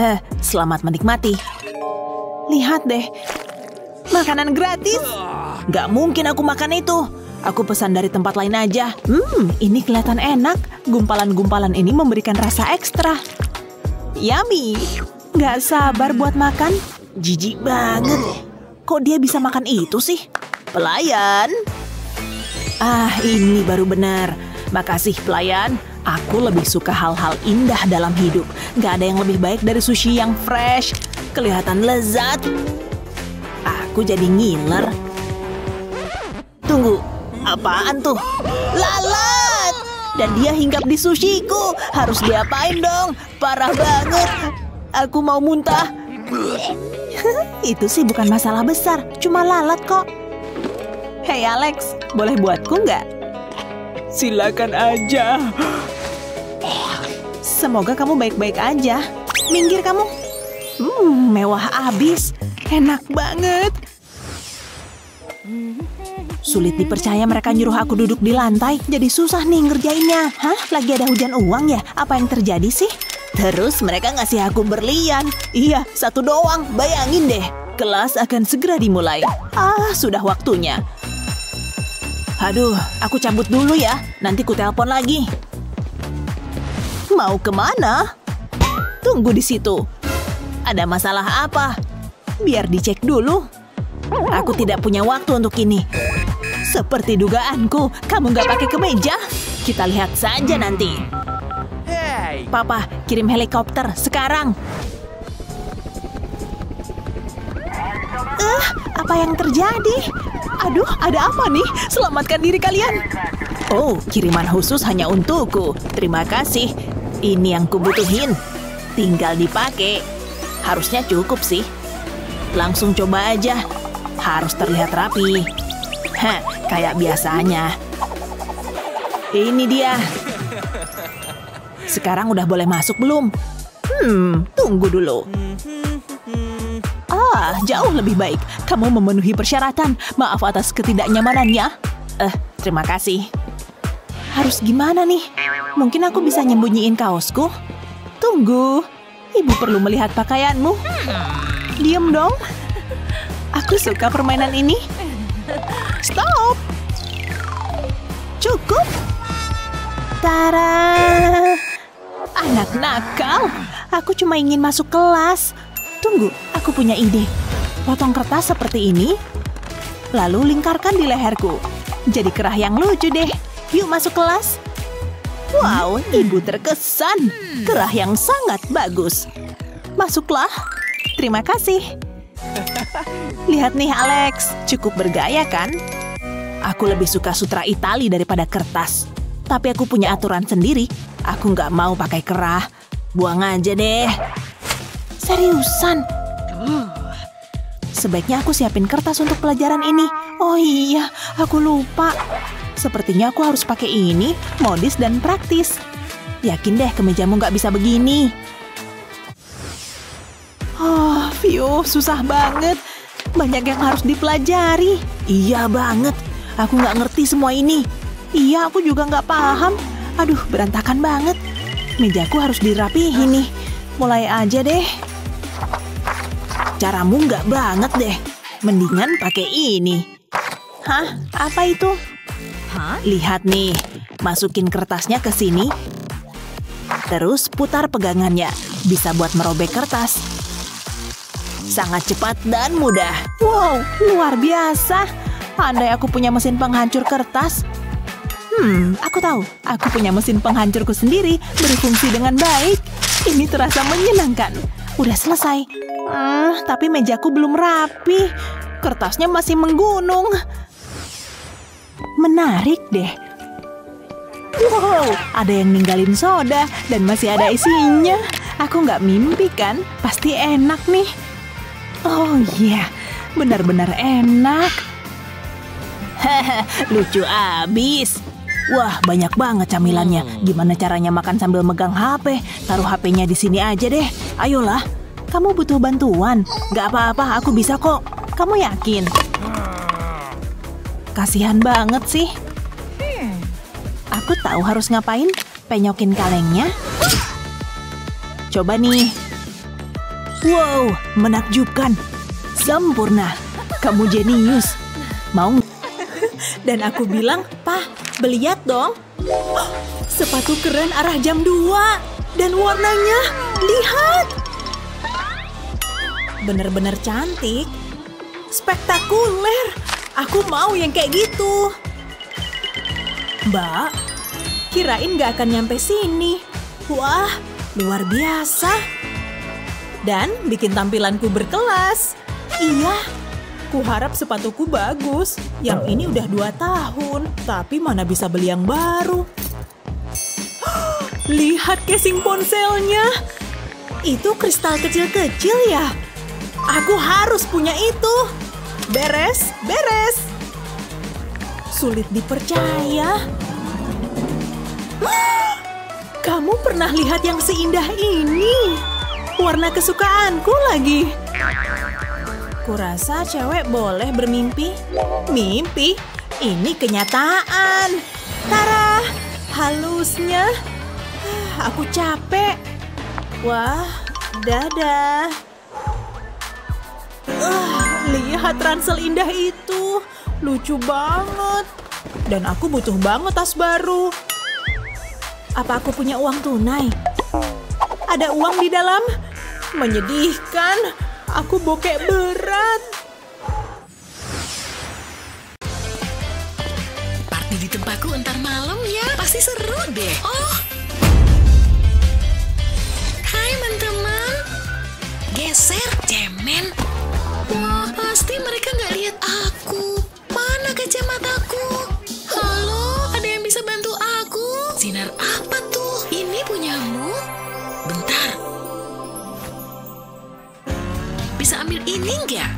Eh, selamat menikmati. Lihat deh. Makanan gratis. Gak mungkin aku makan itu. Aku pesan dari tempat lain aja. Hmm, ini kelihatan enak. Gumpalan-gumpalan ini memberikan rasa ekstra. Yummy. Gak sabar buat makan. Jijik banget. Kok dia bisa makan itu sih? Pelayan. Ah, ini baru benar. Makasih pelayan. Aku lebih suka hal-hal indah dalam hidup. Gak ada yang lebih baik dari sushi yang fresh. Kelihatan lezat. Aku jadi ngiler. Tunggu, apaan tuh? Lalat! Dan dia hinggap di sushiku. Harus diapain dong? Parah banget. Aku mau muntah. [laughs] Itu sih bukan masalah besar. Cuma lalat kok. Hey Alex, boleh buatku nggak? Silakan aja. Semoga kamu baik-baik aja. Minggir kamu. Hmm, mewah abis. Enak banget. Sulit dipercaya mereka nyuruh aku duduk di lantai. Jadi susah nih ngerjainnya. Hah? Lagi ada hujan uang ya? Apa yang terjadi sih? Terus mereka ngasih aku berlian. Iya, satu doang. Bayangin deh. Kelas akan segera dimulai. Ah, sudah waktunya. Aduh, aku cabut dulu ya. Nanti ku telepon lagi. Mau ke mana? Tunggu di situ. Ada masalah apa? Biar dicek dulu. Aku tidak punya waktu untuk ini. Seperti dugaanku, kamu nggak pakai kemeja? Kita lihat saja nanti. Papa, kirim helikopter sekarang. Eh, apa yang terjadi? Aduh, ada apa nih? Selamatkan diri kalian. Oh, kiriman khusus hanya untukku. Terima kasih. Ini yang kubutuhin. Tinggal dipakai. Harusnya cukup sih. Langsung coba aja. Harus terlihat rapi. Hah, kayak biasanya. Ini dia. Sekarang udah boleh masuk belum? Hmm, tunggu dulu. Ah, jauh lebih baik. Kamu memenuhi persyaratan. Maaf atas ketidaknyamanannya. Eh, terima kasih. Harus gimana nih? Mungkin aku bisa nyembunyiin kaosku? Tunggu. Ibu perlu melihat pakaianmu. Diam dong. Aku suka permainan ini. Stop. Cukup. Tara. Anak nakal. Aku cuma ingin masuk kelas. Tunggu, aku punya ide. Potong kertas seperti ini, lalu lingkarkan di leherku. Jadi kerah yang lucu deh. Yuk masuk kelas. Wow, ibu terkesan. Kerah yang sangat bagus. Masuklah. Terima kasih. [laughs] Lihat nih Alex, cukup bergaya kan? Aku lebih suka sutra Itali daripada kertas. Tapi aku punya aturan sendiri. Aku nggak mau pakai kerah. Buang aja deh. Seriusan. Sebaiknya aku siapin kertas untuk pelajaran ini. Oh iya, aku lupa. Sepertinya aku harus pakai ini, modis dan praktis. Yakin deh kemejamu nggak bisa begini. Oh, Vio, susah banget. Banyak yang harus dipelajari. Iya banget. Aku nggak ngerti semua ini. Iya, aku juga nggak paham. Aduh, berantakan banget. Mejaku harus dirapihin nih. Mulai aja deh. Caramu nggak banget deh. Mendingan pakai ini. Hah? Apa itu? Hah? Lihat nih. Masukin kertasnya ke sini. Terus putar pegangannya. Bisa buat merobek kertas. Sangat cepat dan mudah. Wow, luar biasa. Andai aku punya mesin penghancur kertas. Hmm, aku tahu. Aku punya mesin penghancurku sendiri berfungsi dengan baik. Ini terasa menyenangkan. Udah selesai. Ah, tapi mejaku belum rapi. Kertasnya masih menggunung. Menarik deh. Wow, ada yang ninggalin soda dan masih ada isinya. Aku nggak mimpi kan? Pasti enak nih. Oh iya, yeah. benar-benar enak. Haha, [laughs] lucu abis. Wah, banyak banget camilannya. Gimana caranya makan sambil megang HP? Taruh HP-nya di sini aja deh. Ayolah. Kamu butuh bantuan? Gak apa-apa, aku bisa kok. Kamu yakin? Kasihan banget sih. Aku tahu harus ngapain. Penyokin kalengnya. Coba nih. Wow, menakjubkan. Sempurna. Kamu jenius. Mau [laughs] Dan aku bilang, Pah, beliat dong. Sepatu keren arah jam 2. Dan warnanya, lihat. Bener-bener cantik. Spektakuler. Aku mau yang kayak gitu. Mbak, kirain gak akan nyampe sini. Wah, luar biasa. Dan bikin tampilanku berkelas. Iya, kuharap sepatuku bagus. Yang ini udah dua tahun, tapi mana bisa beli yang baru. [gasps] Lihat casing ponselnya. Itu kristal kecil-kecil ya? Aku harus punya itu. Beres, beres. Sulit dipercaya. [gasps] Kamu pernah lihat yang seindah ini? Warna kesukaanku lagi. Kurasa cewek boleh bermimpi. Mimpi? Ini kenyataan. Tara, halusnya. Aku capek. Wah, dadah. Ah, lihat ransel indah itu. Lucu banget. Dan aku butuh banget tas baru. Apa aku punya uang tunai? Ada uang di dalam? Menyedihkan. Aku bokek berat. Party di tempatku entar malam ya. Pasti seru deh. Oh. Hai teman-teman. Geser, cemen. Wah, pasti mereka nggak lihat aku. Mana kacamataku? Halo, ada yang bisa bantu aku? Sinar apa tuh? Bisa ambil ini nggak?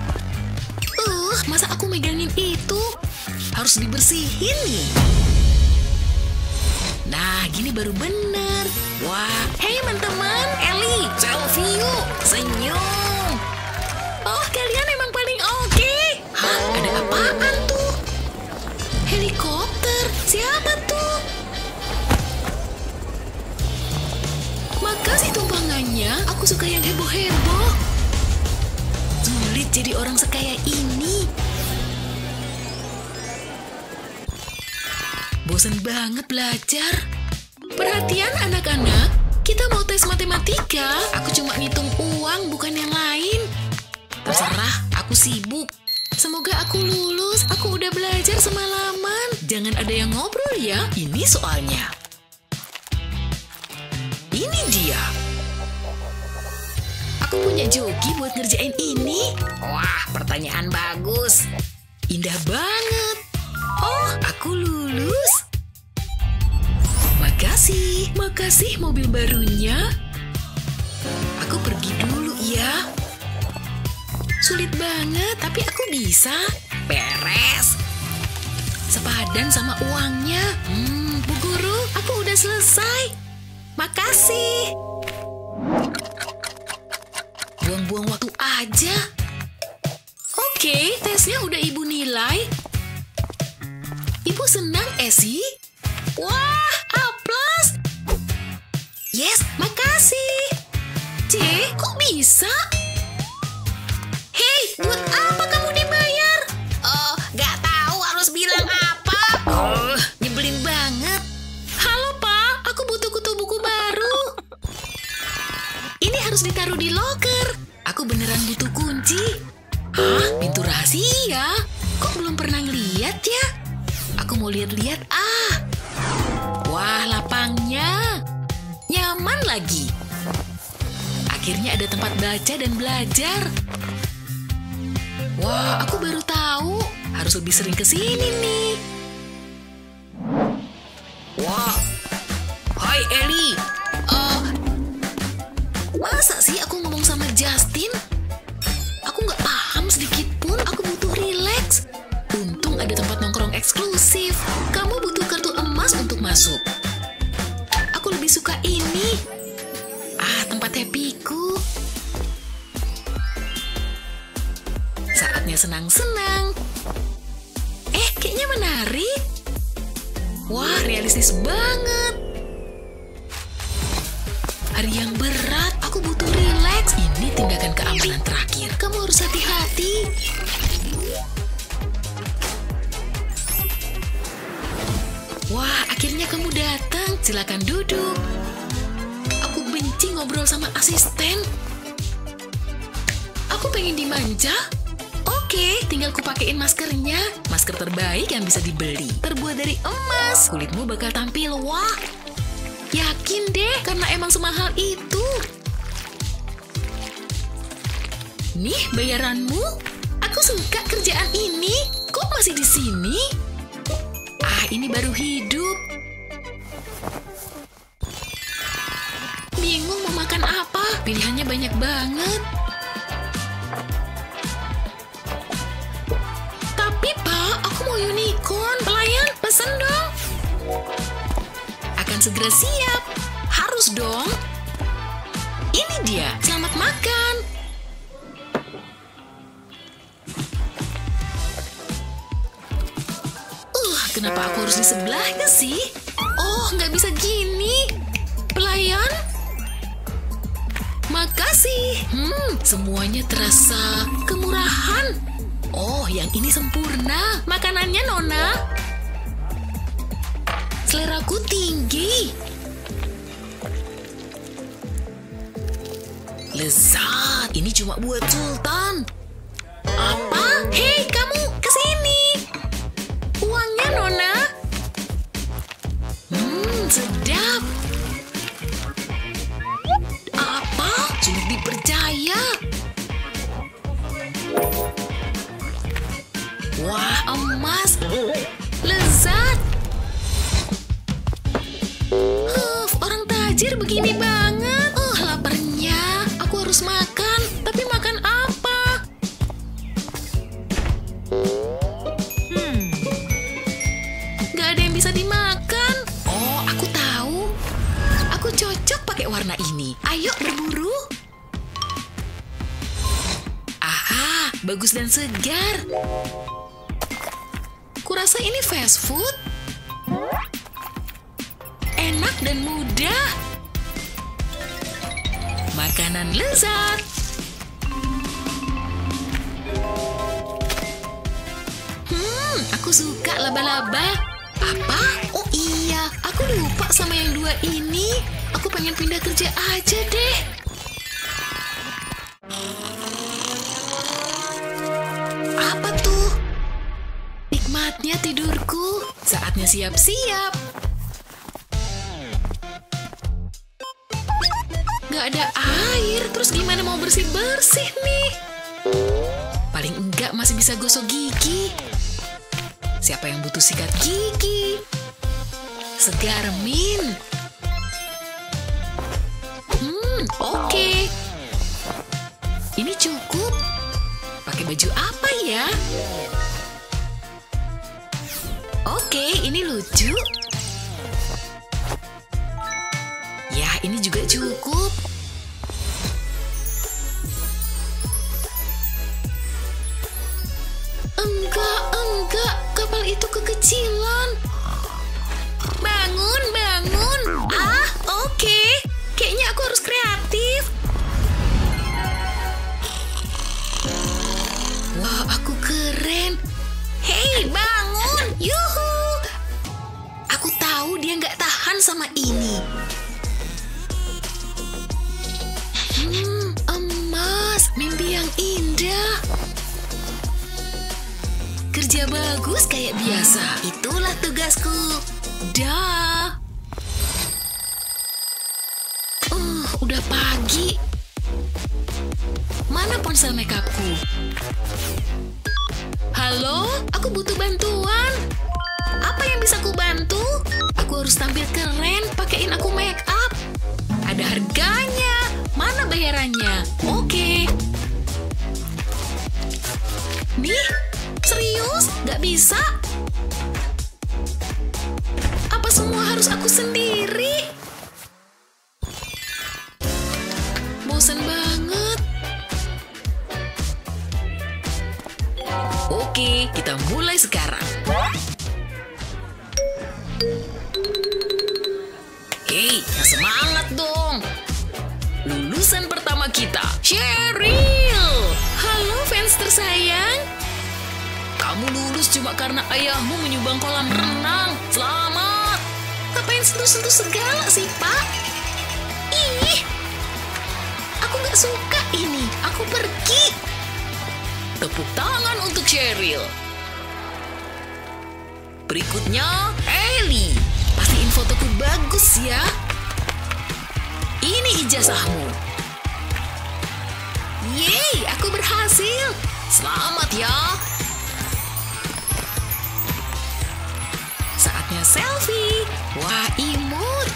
Uh, masa aku megangin itu? Harus dibersihin nih. Nah, gini baru bener. Wah, hey teman-teman, Eli, selfie yuk, senyum. Oh, kalian emang paling oke. Hah, ada apaan tuh? Helikopter, siapa tuh? Makasih tumpangannya, aku suka yang heboh-heboh. Jadi orang sekaya ini. Bosan banget belajar. Perhatian anak-anak, kita mau tes matematika. Aku cuma ngitung uang, bukan yang lain. Terserah, aku sibuk. Semoga aku lulus. Aku udah belajar semalaman. Jangan ada yang ngobrol ya. Ini soalnya. Ini dia. Punya joki buat ngerjain ini. Wah, pertanyaan bagus. Indah banget. Oh, aku lulus. Makasih, makasih mobil barunya. Aku pergi dulu ya. Sulit banget, tapi aku bisa. Beres. Sepadan sama uangnya. Hmm, Bu Guru, aku udah selesai. Makasih. Buang-buang waktu aja. Oke, tesnya udah Ibu nilai. Ibu senang, Esi? Wah, A+. Yes, makasih. C, kok bisa? Hei, buat apa ditaruh di loker. Aku beneran butuh kunci. Hah? Pintu rahasia? Kok belum pernah ngeliat ya? Aku mau lihat-lihat ah. Wah, lapangnya. Nyaman lagi. Akhirnya ada tempat baca dan belajar. Wah, aku baru tahu. Harus lebih sering ke sini nih. Wah. Hai Eli. Eh, masa sih aku ngomong sama Justin? Aku nggak paham sedikit pun. Aku butuh relax. Untung ada tempat nongkrong eksklusif. Kamu butuh kartu emas untuk masuk. Aku lebih suka ini. Ah, tempat happyku. Saatnya senang-senang. Eh, kayaknya menarik. Wah, realistis banget. Hari yang berat, aku butuh rileks. Ini tindakan keamanan terakhir. Kamu harus hati-hati. Wah, akhirnya kamu datang. Silakan duduk. Aku benci ngobrol sama asisten. Aku pengen dimanja. Oke, tinggal kupakein maskernya. Masker terbaik yang bisa dibeli. Terbuat dari emas. Kulitmu bakal tampil wah. Yakin deh, karena emang semahal itu. Nih bayaranmu. Aku suka kerjaan ini. Kok masih di sini? Ah, ini baru hidup. Bingung mau makan apa? Pilihannya banyak banget. segera siap. Harus dong. Ini dia, selamat makan. Uh, kenapa aku harus di sebelahnya sih? Oh, nggak bisa gini. Pelayan? Makasih. Hmm, semuanya terasa kemurahan. Oh, yang ini sempurna. Makanannya, Nona. Seleraku tinggi. Lezat. Ini cuma buat Sultan. Apa? Hei, kamu ke sini. Uangnya, Nona. Hmm, sedap. Apa? Sulit dipercaya. Wah, emas. Orang tajir begini banget. Oh, laparnya. Aku harus makan. Tapi makan apa? Hmm. Gak ada yang bisa dimakan. Oh, aku tahu. Aku cocok pakai warna ini. Ayo berburu. Aha, bagus dan segar. Kurasa ini fast food. Enak dan mudah. Makanan lezat. Hmm, aku suka laba-laba. Apa? Oh iya, aku lupa sama yang dua ini. Aku pengen pindah kerja aja deh. Apa tuh? Nikmatnya tidurku. Saatnya siap-siap. Gak ada air, terus gimana mau bersih-bersih nih? Paling enggak masih bisa gosok gigi. Siapa yang butuh sikat gigi? Segar min. Hmm, oke. Ini cukup. Pakai baju apa ya? Oke, ini lucu. Ya, ini juga Enggak, enggak. Kapal itu kekecilan. Bangun, bangun. Ah, oke. Kayaknya aku harus kreatif. Wah, aku keren. Hei, bangun. Yuhu. Aku tahu dia nggak tahan sama ini. Hmm, emas. Mimpi yang indah. Kerja bagus kayak biasa. Itulah tugasku. Dah. Uh, udah pagi. Mana ponsel makeupku? Halo, aku butuh bantuan. Apa yang bisa ku bantu? Aku harus tampil keren, pakein aku make up. Ada harganya. Mana bayarannya? Oke. Nih, serius? Gak bisa? Apa semua harus aku sendiri? Bosan banget. Oke, kita mulai sekarang. Hei, yang semangat dong. Lulusan pertama kita, Cheryl. Halo fans tersayang. Kamu lulus cuma karena ayahmu menyumbang kolam renang. Selamat. Ngapain sentuh-sentuh segala sih, Pak? Ih, aku gak suka ini. Aku pergi. Tepuk tangan untuk Cheryl. Berikutnya, Ellie. Pastiin fotoku bagus ya. Ini ijazahmu. Yeay, aku berhasil. Selamat ya. Saatnya selfie. Wah, imut.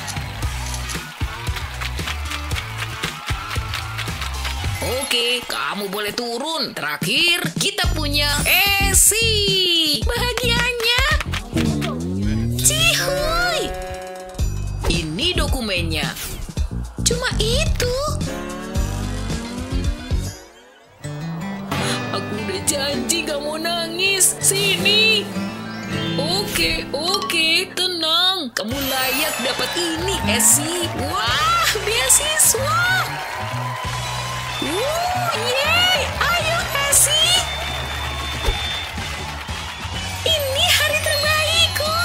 Oke, kamu boleh turun. Terakhir, kita punya Esi. Bahagianya. Cihuy. Ini dokumennya. Cuma itu. Aku udah janji gak mau nangis. Sini. Oke, oke, tenang. Kamu layak dapat ini, Esi. Wah, beasiswa. Wuh, yeay, ayo Esi. Ini hari terbaikku.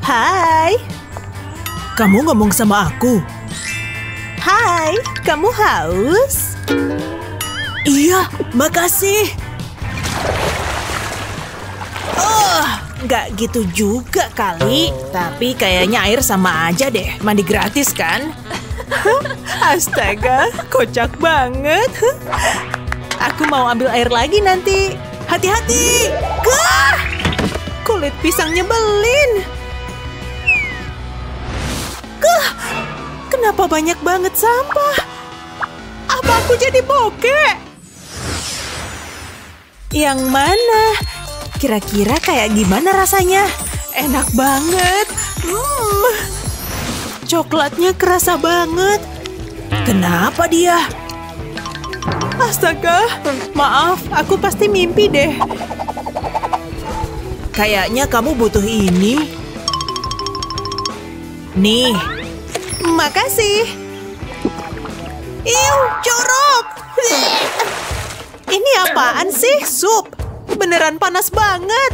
Hai. Kamu ngomong sama aku? Hai, kamu haus? Iya, makasih. Oh, nggak gitu juga kali. Tapi kayaknya air sama aja deh. Mandi gratis kan? [laughs] Astaga, kocak banget. Aku mau ambil air lagi nanti. Hati-hati. Kulit pisang nyebelin. Gah! Kenapa banyak banget sampah? Apa aku jadi bokeh? Yang mana? Kira-kira kayak gimana rasanya? Enak banget. Hmm. Coklatnya kerasa banget. Kenapa dia? Astaga, maaf, aku pasti mimpi deh. Kayaknya kamu butuh ini. Nih, makasih. Iu, jorok. Ini apaan sih? Sup. Beneran panas banget.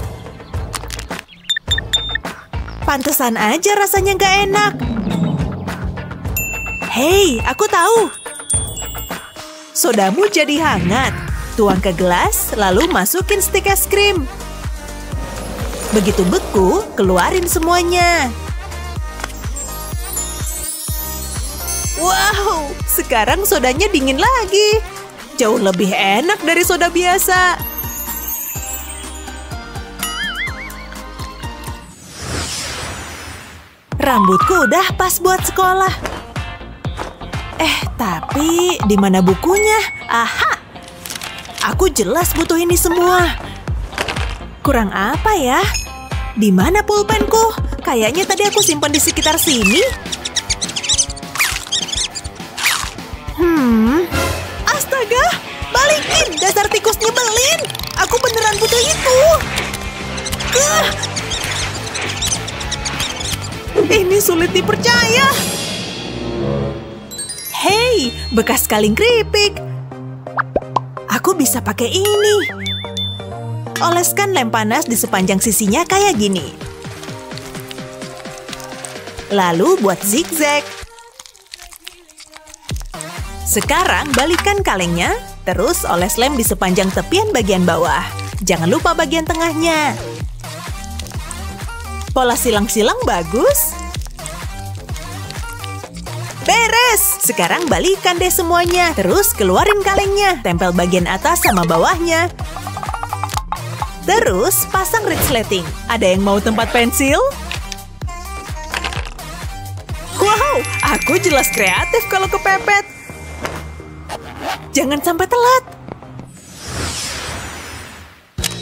Pantesan aja rasanya gak enak. Hei, aku tahu. Sodamu jadi hangat. Tuang ke gelas, lalu masukin stik es krim. Begitu beku, keluarin semuanya. Wow, sekarang sodanya dingin lagi. Jauh lebih enak dari soda biasa. Rambutku udah pas buat sekolah. Eh, tapi di mana bukunya? Aha! Aku jelas butuh ini semua. Kurang apa ya? Di mana pulpenku? Kayaknya tadi aku simpan di sekitar sini. Hmm, astaga, balikin dasar tikus nyebelin. Aku beneran butuh itu. Gah. Ini sulit dipercaya. Hei, bekas kaleng keripik. Aku bisa pakai ini. Oleskan lem panas di sepanjang sisinya kayak gini. Lalu buat zigzag. Sekarang balikan kalengnya, terus oles lem di sepanjang tepian bagian bawah. Jangan lupa bagian tengahnya. Pola silang-silang bagus. Beres! Sekarang balikan deh semuanya. Terus keluarin kalengnya. Tempel bagian atas sama bawahnya. Terus pasang resleting. Ada yang mau tempat pensil? Wow, aku jelas kreatif kalau kepepet. Jangan sampai telat.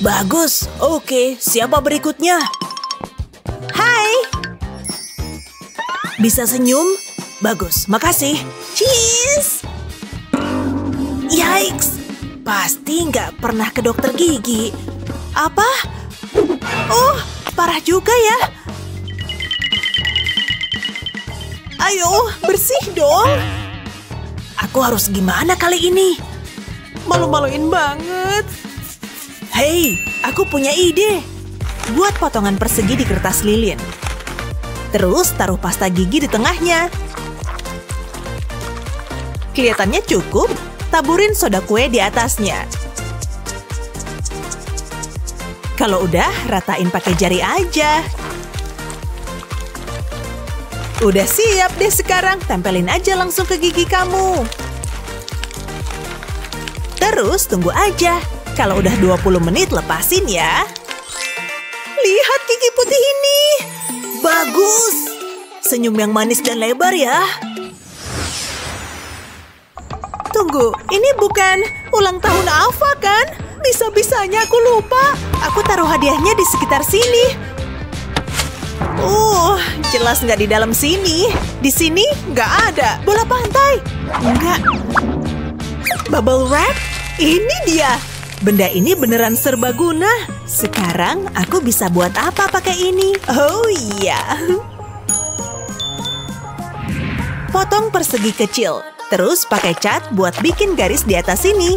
Bagus, oke. Siapa berikutnya? Hai. Bisa senyum? Bagus, makasih. Cheese. Yikes. Pasti nggak pernah ke dokter gigi. Apa? Oh, parah juga ya. Ayo, bersih dong. Aku harus gimana kali ini? Malu-maluin banget. Hei, aku punya ide. Buat potongan persegi di kertas lilin. Terus taruh pasta gigi di tengahnya. Kelihatannya cukup, taburin soda kue di atasnya. Kalau udah, ratain pakai jari aja. Udah siap deh sekarang, tempelin aja langsung ke gigi kamu. Terus tunggu aja. Kalau udah 20 menit lepasin ya. Lihat gigi putih ini. Bagus. Senyum yang manis dan lebar ya. Tunggu, ini bukan ulang tahun Alfa kan? Bisa-bisanya aku lupa. Aku taruh hadiahnya di sekitar sini. Uh, jelas nggak di dalam sini. Di sini nggak ada. Bola pantai. Nggak. Bubble wrap? Ini dia. Benda ini beneran serbaguna. Sekarang aku bisa buat apa pakai ini? Oh iya. Potong persegi kecil, terus pakai cat buat bikin garis di atas sini.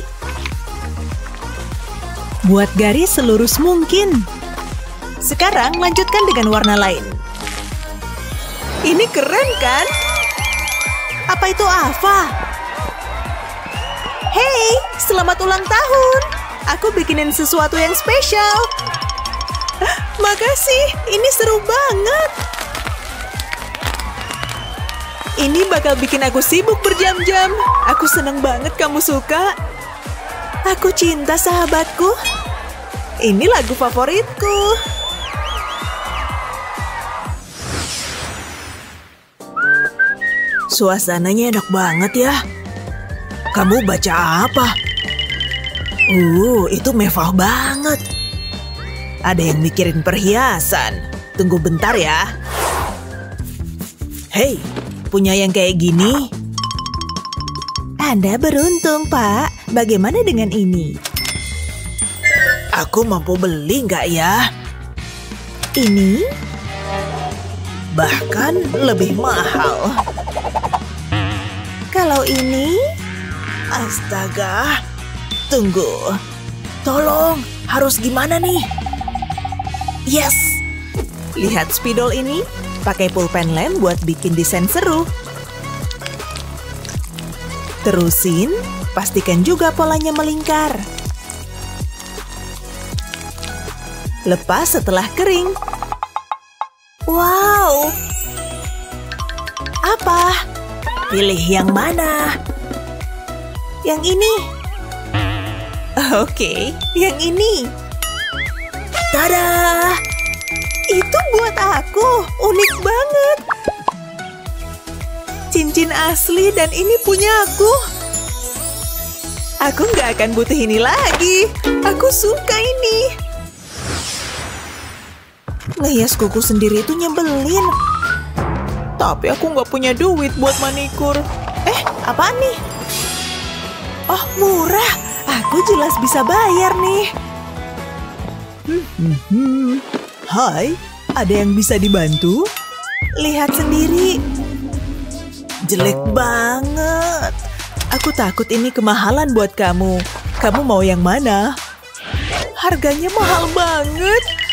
Buat garis selurus mungkin. Sekarang lanjutkan dengan warna lain. Ini keren kan? Apa itu Ava? Hey, selamat ulang tahun! Aku bikinin sesuatu yang spesial. [laughs] Makasih, ini seru banget. Ini bakal bikin aku sibuk berjam-jam. Aku seneng banget kamu suka. Aku cinta sahabatku. Ini lagu favoritku. Suasananya enak banget ya. Kamu baca apa? Uh, itu mewah banget. Ada yang mikirin perhiasan. Tunggu bentar ya. Hei, punya yang kayak gini? Anda beruntung, Pak. Bagaimana dengan ini? Aku mampu beli nggak ya? Ini? Bahkan lebih mahal. Kalau ini? Astaga. Tunggu. Tolong, harus gimana nih? Yes! Lihat spidol ini? Pakai pulpen lem buat bikin desain seru. Terusin, pastikan juga polanya melingkar. Lepas setelah kering. Wow! Apa? Pilih yang mana? Yang ini. Oke, yang ini. Tada! Itu buat aku. Unik banget. Cincin asli dan ini punya aku. Aku nggak akan butuh ini lagi. Aku suka ini. Ngehias kuku sendiri itu nyebelin. Tapi aku nggak punya duit buat manikur. Eh, apa nih? Oh, murah. Aku jelas bisa bayar nih. Hai, ada yang bisa dibantu? Lihat sendiri. Jelek banget. Aku takut ini kemahalan buat kamu. Kamu mau yang mana? Harganya mahal banget.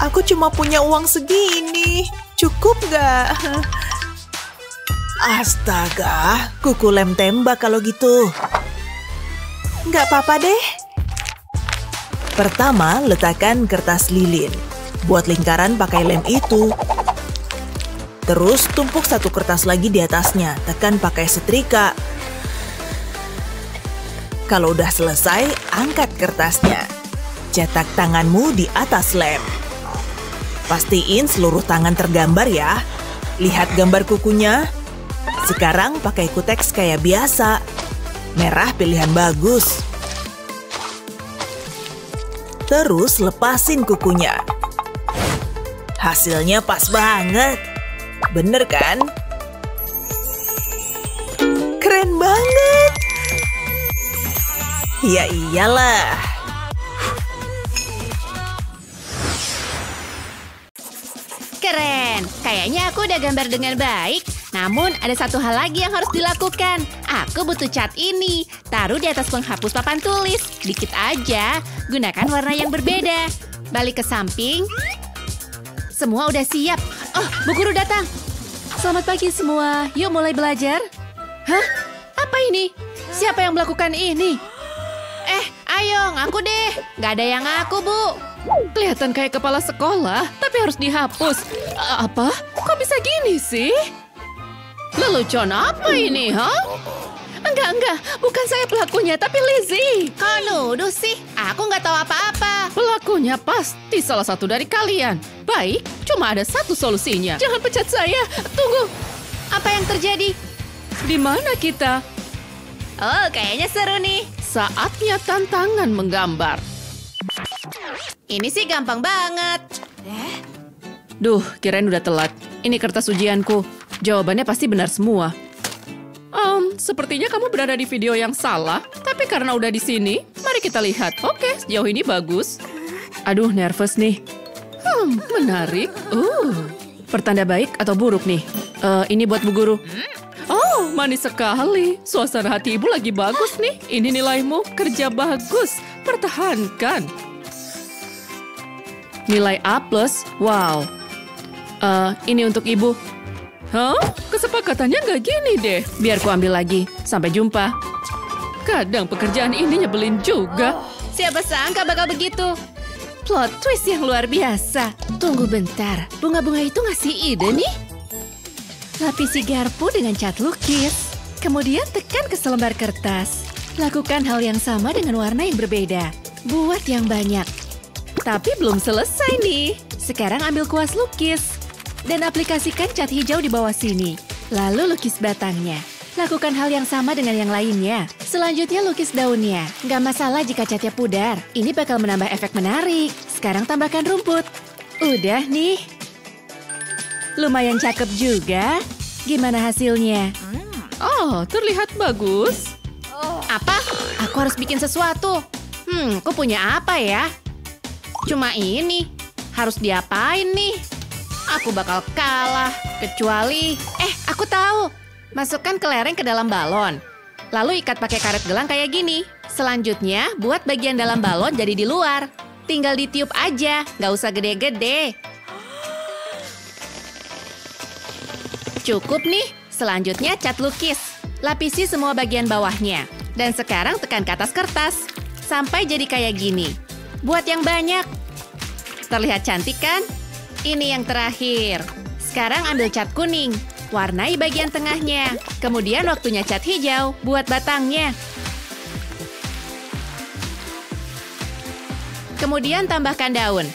Aku cuma punya uang segini. Cukup nggak? Astaga, kuku lem tembak kalau gitu. Nggak apa-apa deh. Pertama, letakkan kertas lilin. Buat lingkaran pakai lem itu. Terus tumpuk satu kertas lagi di atasnya. Tekan pakai setrika. Kalau udah selesai, angkat kertasnya. Cetak tanganmu di atas lem. Pastiin seluruh tangan tergambar ya. Lihat gambar kukunya. Sekarang pakai kuteks kayak biasa. Merah pilihan bagus. Terus lepasin kukunya. Hasilnya pas banget. Bener kan? Keren banget. Ya iyalah. Kayaknya aku udah gambar dengan baik. Namun ada satu hal lagi yang harus dilakukan. Aku butuh cat ini. Taruh di atas penghapus papan tulis. Dikit aja. Gunakan warna yang berbeda. Balik ke samping. Semua udah siap. Oh, Bu Guru datang. Selamat pagi semua. Yuk mulai belajar. Hah? Apa ini? Siapa yang melakukan ini? Eh, ayo ngaku deh. Gak ada yang ngaku, Bu. Kelihatan kayak kepala sekolah, tapi harus dihapus. Apa? Kok bisa gini sih? Lelucon apa ini, ha? Enggak, enggak. Bukan saya pelakunya, tapi Lizzie. Kok nuduh sih? Aku nggak tahu apa-apa. Pelakunya pasti salah satu dari kalian. Baik, cuma ada satu solusinya. Jangan pecat saya. Tunggu, Apa yang terjadi? di mana kita? Oh, kayaknya seru nih. Saatnya tantangan menggambar. Ini sih gampang banget. Duh, kirain udah telat. Ini kertas ujianku. Jawabannya pasti benar semua. Em, sepertinya kamu berada di video yang salah. Tapi karena udah di sini, mari kita lihat. Oke, sejauh ini bagus. Aduh, nervous nih. Hmm, menarik. Uh, pertanda baik atau buruk nih? Eh, ini buat Bu Guru. Oh, manis sekali. Suasana hati ibu lagi bagus nih. Ini nilaimu, kerja bagus. Pertahankan. Nilai A+, plus. wow. Eh, ini untuk ibu. Hah? Kesepakatannya nggak gini deh. Biar ku ambil lagi. Sampai jumpa. Kadang pekerjaan ini nyebelin juga. Siapa sangka bakal begitu? Plot twist yang luar biasa. Tunggu bentar, bunga-bunga itu ngasih ide nih. Lapisi garpu dengan cat lukis. Kemudian tekan ke selembar kertas. Lakukan hal yang sama dengan warna yang berbeda. Buat yang banyak. Tapi belum selesai nih. Sekarang ambil kuas lukis. Dan aplikasikan cat hijau di bawah sini. Lalu lukis batangnya. Lakukan hal yang sama dengan yang lainnya. Selanjutnya lukis daunnya. Nggak masalah jika catnya pudar. Ini bakal menambah efek menarik. Sekarang tambahkan rumput. Udah nih. Lumayan cakep juga. Gimana hasilnya? Oh, terlihat bagus. Apa? Aku harus bikin sesuatu. Hmm, aku punya apa ya? Cuma ini. Harus diapain nih? Aku bakal kalah. Kecuali... Eh, aku tahu. Masukkan kelereng ke dalam balon. Lalu ikat pakai karet gelang kayak gini. Selanjutnya, buat bagian dalam balon jadi di luar. Tinggal ditiup aja, nggak usah gede-gede. Cukup nih. Selanjutnya cat lukis. Lapisi semua bagian bawahnya. Dan sekarang tekan ke atas kertas. Sampai jadi kayak gini. Buat yang banyak. Terlihat cantik kan? Ini yang terakhir. Sekarang ambil cat kuning. Warnai bagian tengahnya. Kemudian waktunya cat hijau buat batangnya. Kemudian tambahkan daun.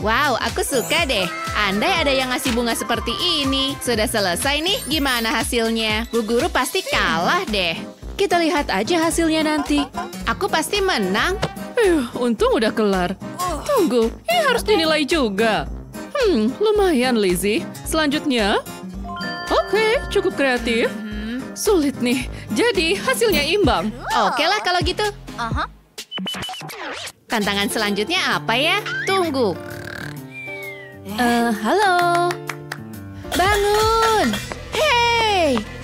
Wow, aku suka deh. Andai ada yang ngasih bunga seperti ini. Sudah selesai nih, gimana hasilnya? Bu guru pasti kalah deh. Kita lihat aja hasilnya nanti. Aku pasti menang. Eh, untung udah kelar. Tunggu, ini harus dinilai juga. Hmm, lumayan Lizzie. Selanjutnya, oke, cukup kreatif. Sulit nih, jadi hasilnya imbang. Oke lah kalau gitu. Tantangan selanjutnya apa ya? Tunggu. Eh, halo. Bangun. Hey.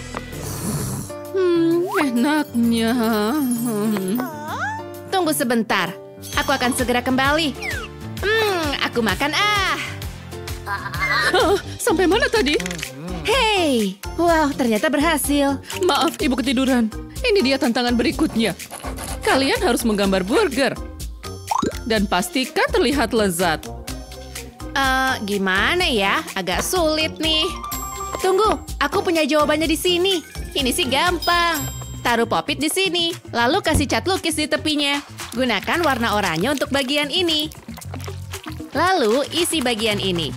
Hmm, enaknya. Hmm. Tunggu sebentar. Aku akan segera kembali. Hmm, aku makan ah. Ah, sampai mana tadi? Hey. Wow, ternyata berhasil. Maaf, ibu ketiduran. Ini dia tantangan berikutnya. Kalian harus menggambar burger. Dan pastikan terlihat lezat. Eh, gimana ya? Agak sulit nih. Tunggu, aku punya jawabannya di sini. Ini sih gampang. Taruh popit di sini, lalu kasih cat lukis di tepinya. Gunakan warna oranye untuk bagian ini. Lalu isi bagian ini.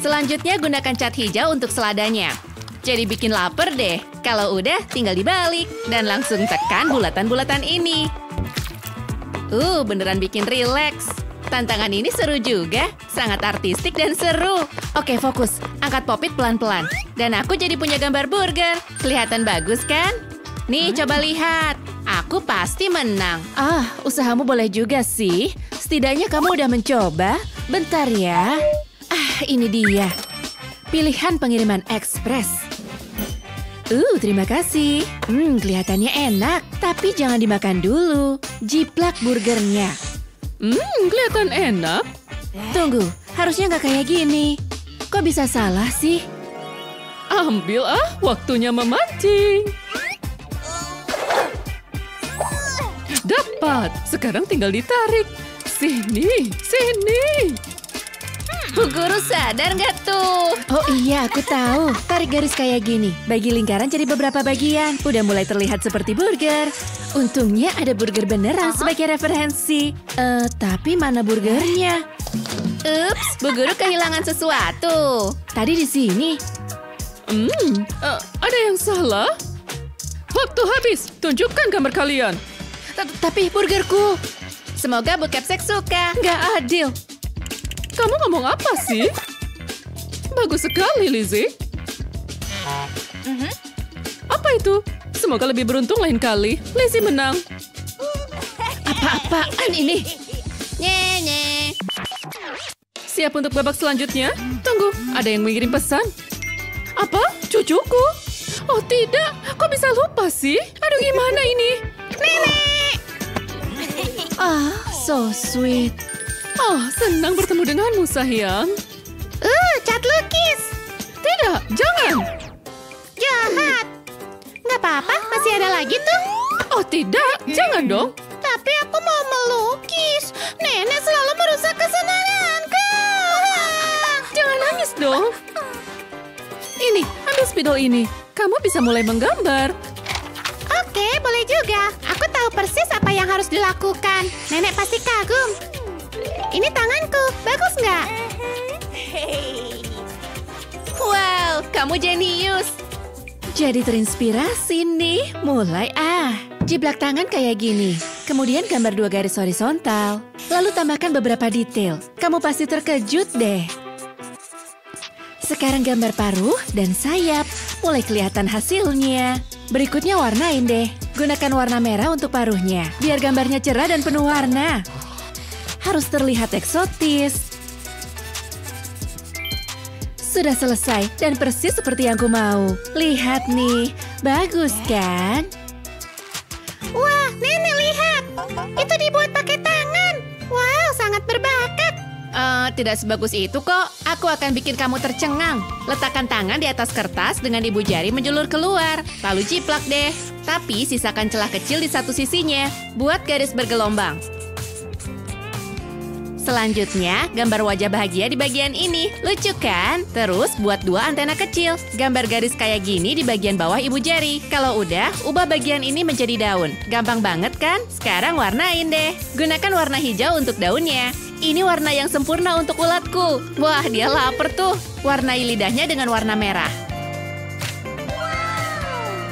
Selanjutnya gunakan cat hijau untuk seladanya. Jadi bikin lapar deh. Kalau udah, tinggal dibalik dan langsung tekan bulatan-bulatan ini. Uh, beneran bikin rileks. Tantangan ini seru juga, sangat artistik dan seru. Oke, fokus. Angkat popit pelan-pelan. Dan aku jadi punya gambar burger. Kelihatan bagus kan? Nih, coba lihat. Aku pasti menang. Ah, usahamu boleh juga sih. Setidaknya kamu udah mencoba. Bentar ya. Ah, ini dia. Pilihan pengiriman ekspres. Uh, terima kasih. Hmm, kelihatannya enak. Tapi jangan dimakan dulu. Jiplak burgernya. Hmm, kelihatan enak. Tunggu, harusnya nggak kayak gini. Kok bisa salah sih? Ambil ah, waktunya memancing. Dapat. Sekarang tinggal ditarik. Sini, sini. Bu guru sadar nggak tuh? Oh iya, aku tahu. Tarik garis kayak gini. Bagi lingkaran jadi beberapa bagian. Udah mulai terlihat seperti burger. Untungnya ada burger beneran sebagai referensi. Eh, tapi mana burgernya? Ups, Bu Guru kehilangan sesuatu. Tadi di sini. Hmm, eh, ada yang salah? Waktu habis. Tunjukkan gambar kalian. T- Tapi burgerku. Semoga Bu Kepsek suka. Nggak adil. Kamu ngomong apa sih? Bagus sekali, Lizzie. Apa itu? Semoga lebih beruntung lain kali. Lizzie menang. Apa-apaan ini? Nye, nye. Siap untuk babak selanjutnya? Tunggu, ada yang mengirim pesan. Apa? Cucuku? Oh tidak, kok bisa lupa sih? Aduh gimana ini? Ah, so sweet. Oh, senang bertemu denganmu sayang. Uh, cat lukis. Tidak, jangan. Jahat. Nggak apa-apa, masih ada lagi tuh. Oh tidak, jangan dong. Tapi aku mau melukis. Nenek selalu merusak kesenanganku. Jangan nangis dong. Ini, ambil spidol ini. Kamu bisa mulai menggambar. Oke, boleh juga. Aku tahu persis apa yang harus dilakukan. Nenek pasti kagum. Ini tanganku, bagus nggak? [laughs] Wow, kamu jenius. Jadi terinspirasi nih. Mulai ah. Jiblak tangan kayak gini. Kemudian gambar dua garis horizontal. Lalu tambahkan beberapa detail. Kamu pasti terkejut deh. Sekarang gambar paruh dan sayap. Mulai kelihatan hasilnya. Berikutnya warnain deh. Gunakan warna merah untuk paruhnya. Biar gambarnya cerah dan penuh warna. Harus terlihat eksotis. Sudah selesai dan persis seperti yang ku mau. Lihat nih, bagus kan? Wah, Nenek lihat. Itu dibuat pakai tangan. Wow, sangat berbakat. Eh, tidak sebagus itu kok. Aku akan bikin kamu tercengang. Letakkan tangan di atas kertas dengan ibu jari menjulur keluar. Lalu jiplak deh. Tapi sisakan celah kecil di satu sisinya. Buat garis bergelombang. Selanjutnya, gambar wajah bahagia di bagian ini. Lucu kan? Terus buat dua antena kecil. Gambar garis kayak gini di bagian bawah ibu jari. Kalau udah, ubah bagian ini menjadi daun. Gampang banget kan? Sekarang warnain deh. Gunakan warna hijau untuk daunnya. Ini warna yang sempurna untuk ulatku. Wah, dia lapar tuh. Warnai lidahnya dengan warna merah.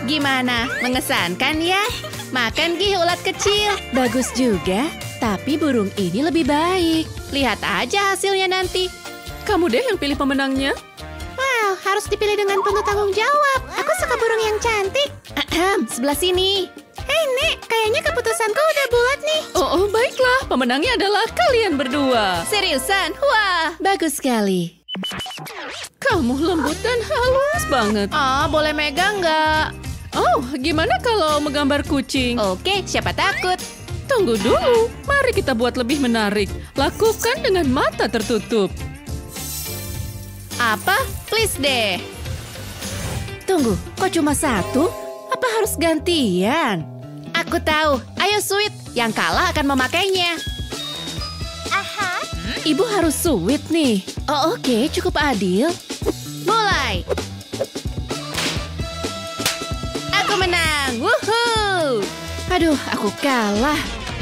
Gimana? Mengesankan ya? Makan gih ulat kecil. Bagus juga, tapi burung ini lebih baik. Lihat aja hasilnya nanti. Kamu deh yang pilih pemenangnya. Wow, harus dipilih dengan penuh tanggung jawab. Aku suka burung yang cantik. Ahem, sebelah sini. Hei, Nek, kayaknya keputusanku udah bulat nih. Oh, oh, baiklah. Pemenangnya adalah kalian berdua. Seriusan? Wah, bagus sekali. Kamu lembut dan halus banget. Oh, boleh megang nggak? Oh, gimana kalau menggambar kucing? Oke, siapa takut? Tunggu dulu. Mari kita buat lebih menarik. Lakukan dengan mata tertutup. Apa? Please deh. Tunggu, kok cuma satu? Apa harus gantian? Aku tahu. Ayo sweet, yang kalah akan memakainya. Aha. Ibu harus sweet nih. Oh oke, cukup adil. Mulai. Aku menang. Woohoo! Aduh, aku kalah.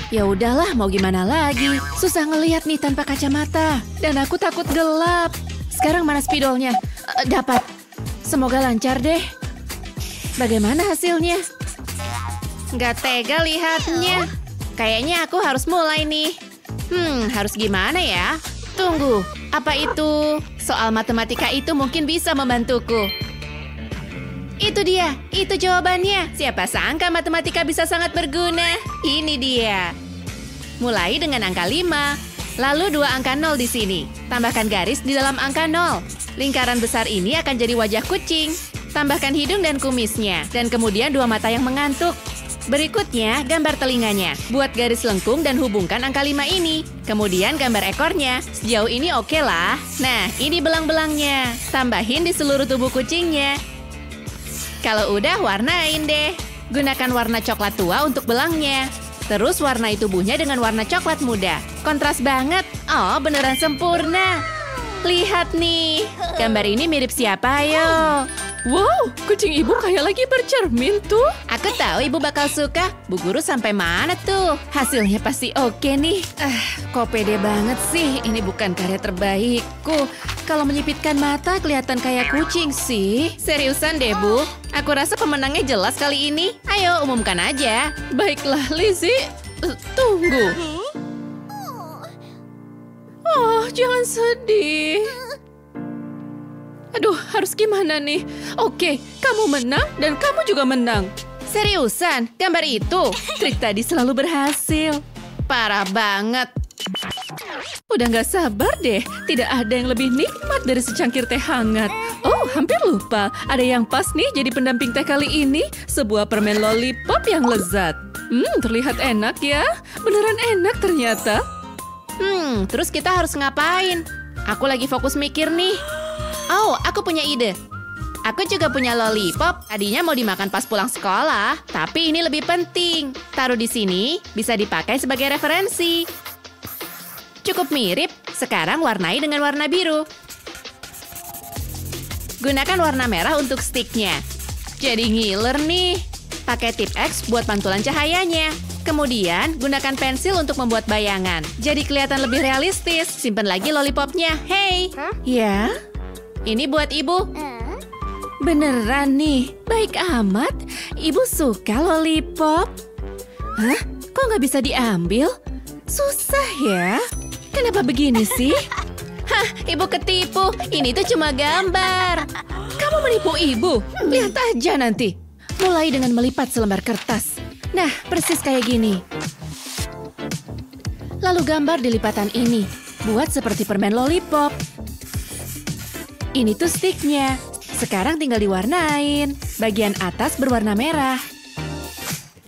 Ya udahlah, mau gimana lagi? Susah ngelihat nih tanpa kacamata. Dan aku takut gelap. Sekarang mana spidolnya? Eh, dapat. Semoga lancar deh. Bagaimana hasilnya? Nggak tega lihatnya. Kayaknya aku harus mulai nih. Hmm, harus gimana ya? Tunggu, apa itu? Soal matematika itu mungkin bisa membantuku. Itu dia, itu jawabannya. Siapa sangka matematika bisa sangat berguna? Ini dia. Mulai dengan angka 5, lalu dua angka 0 di sini. Tambahkan garis di dalam angka 0. Lingkaran besar ini akan jadi wajah kucing. Tambahkan hidung dan kumisnya, dan kemudian dua mata yang mengantuk. Berikutnya, gambar telinganya. Buat garis lengkung dan hubungkan angka 5 ini. Kemudian gambar ekornya. Sejauh ini oke lah. Nah, ini belang-belangnya. Tambahin di seluruh tubuh kucingnya. Kalau udah, warnain deh. Gunakan warna coklat tua untuk belangnya. Terus warnai tubuhnya dengan warna coklat muda. Kontras banget. Oh, beneran sempurna. Lihat nih, gambar ini mirip siapa ayo? Wow, kucing ibu kayak lagi bercermin tuh. Aku tahu ibu bakal suka. Bu guru sampai mana tuh? Hasilnya pasti oke nih. Ah, kok pede banget sih. Ini bukan karya terbaikku. Kalau menyipitkan mata kelihatan kayak kucing sih. Seriusan deh, Bu. Aku rasa pemenangnya jelas kali ini. Ayo, umumkan aja. Baiklah, Lizzie. Eh, tunggu. Oh, jangan sedih. Aduh, harus gimana nih? Oke, kamu menang dan kamu juga menang. Seriusan, gambar itu? Trik tadi selalu berhasil. Parah banget. Udah nggak sabar deh, tidak ada yang lebih nikmat dari secangkir teh hangat. Oh, hampir lupa. Ada yang pas nih jadi pendamping teh kali ini. Sebuah permen lollipop yang lezat. Hmm, terlihat enak ya. Beneran enak ternyata. Hmm, terus kita harus ngapain? Aku lagi fokus mikir nih. Oh, aku punya ide. Aku juga punya lollipop. Tadinya mau dimakan pas pulang sekolah, tapi ini lebih penting. Taruh di sini, bisa dipakai sebagai referensi. Cukup mirip, sekarang warnai dengan warna biru. Gunakan warna merah untuk sticknya. Jadi ngiler nih. Pakai tip X buat pantulan cahayanya. Kemudian, gunakan pensil untuk membuat bayangan. Jadi kelihatan lebih realistis. Simpan lagi lollipopnya. Hey, Ya, ini buat ibu. beneran nih. Baik amat. Ibu suka lollipop. Hah? Kok nggak bisa diambil? Susah ya. Kenapa begini sih? [laughs] Hah, ibu ketipu. Ini tuh cuma gambar. Kamu menipu ibu. Lihat aja nanti. Mulai dengan melipat selembar kertas. Nah, persis kayak gini. Lalu gambar di lipatan ini. Buat seperti permen lollipop. Ini tuh sticknya. Sekarang tinggal diwarnain. Bagian atas berwarna merah.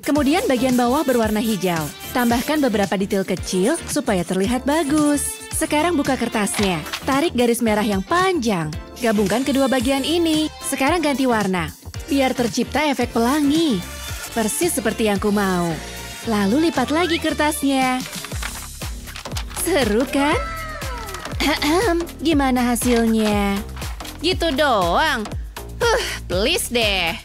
Kemudian bagian bawah berwarna hijau. Tambahkan beberapa detail kecil supaya terlihat bagus. Sekarang buka kertasnya. Tarik garis merah yang panjang. Gabungkan kedua bagian ini. Sekarang ganti warna. Biar tercipta efek pelangi. Persis seperti yang ku mau. Lalu lipat lagi kertasnya. Seru kan? Ahem, Gimana hasilnya? Gitu doang. Huh, please deh.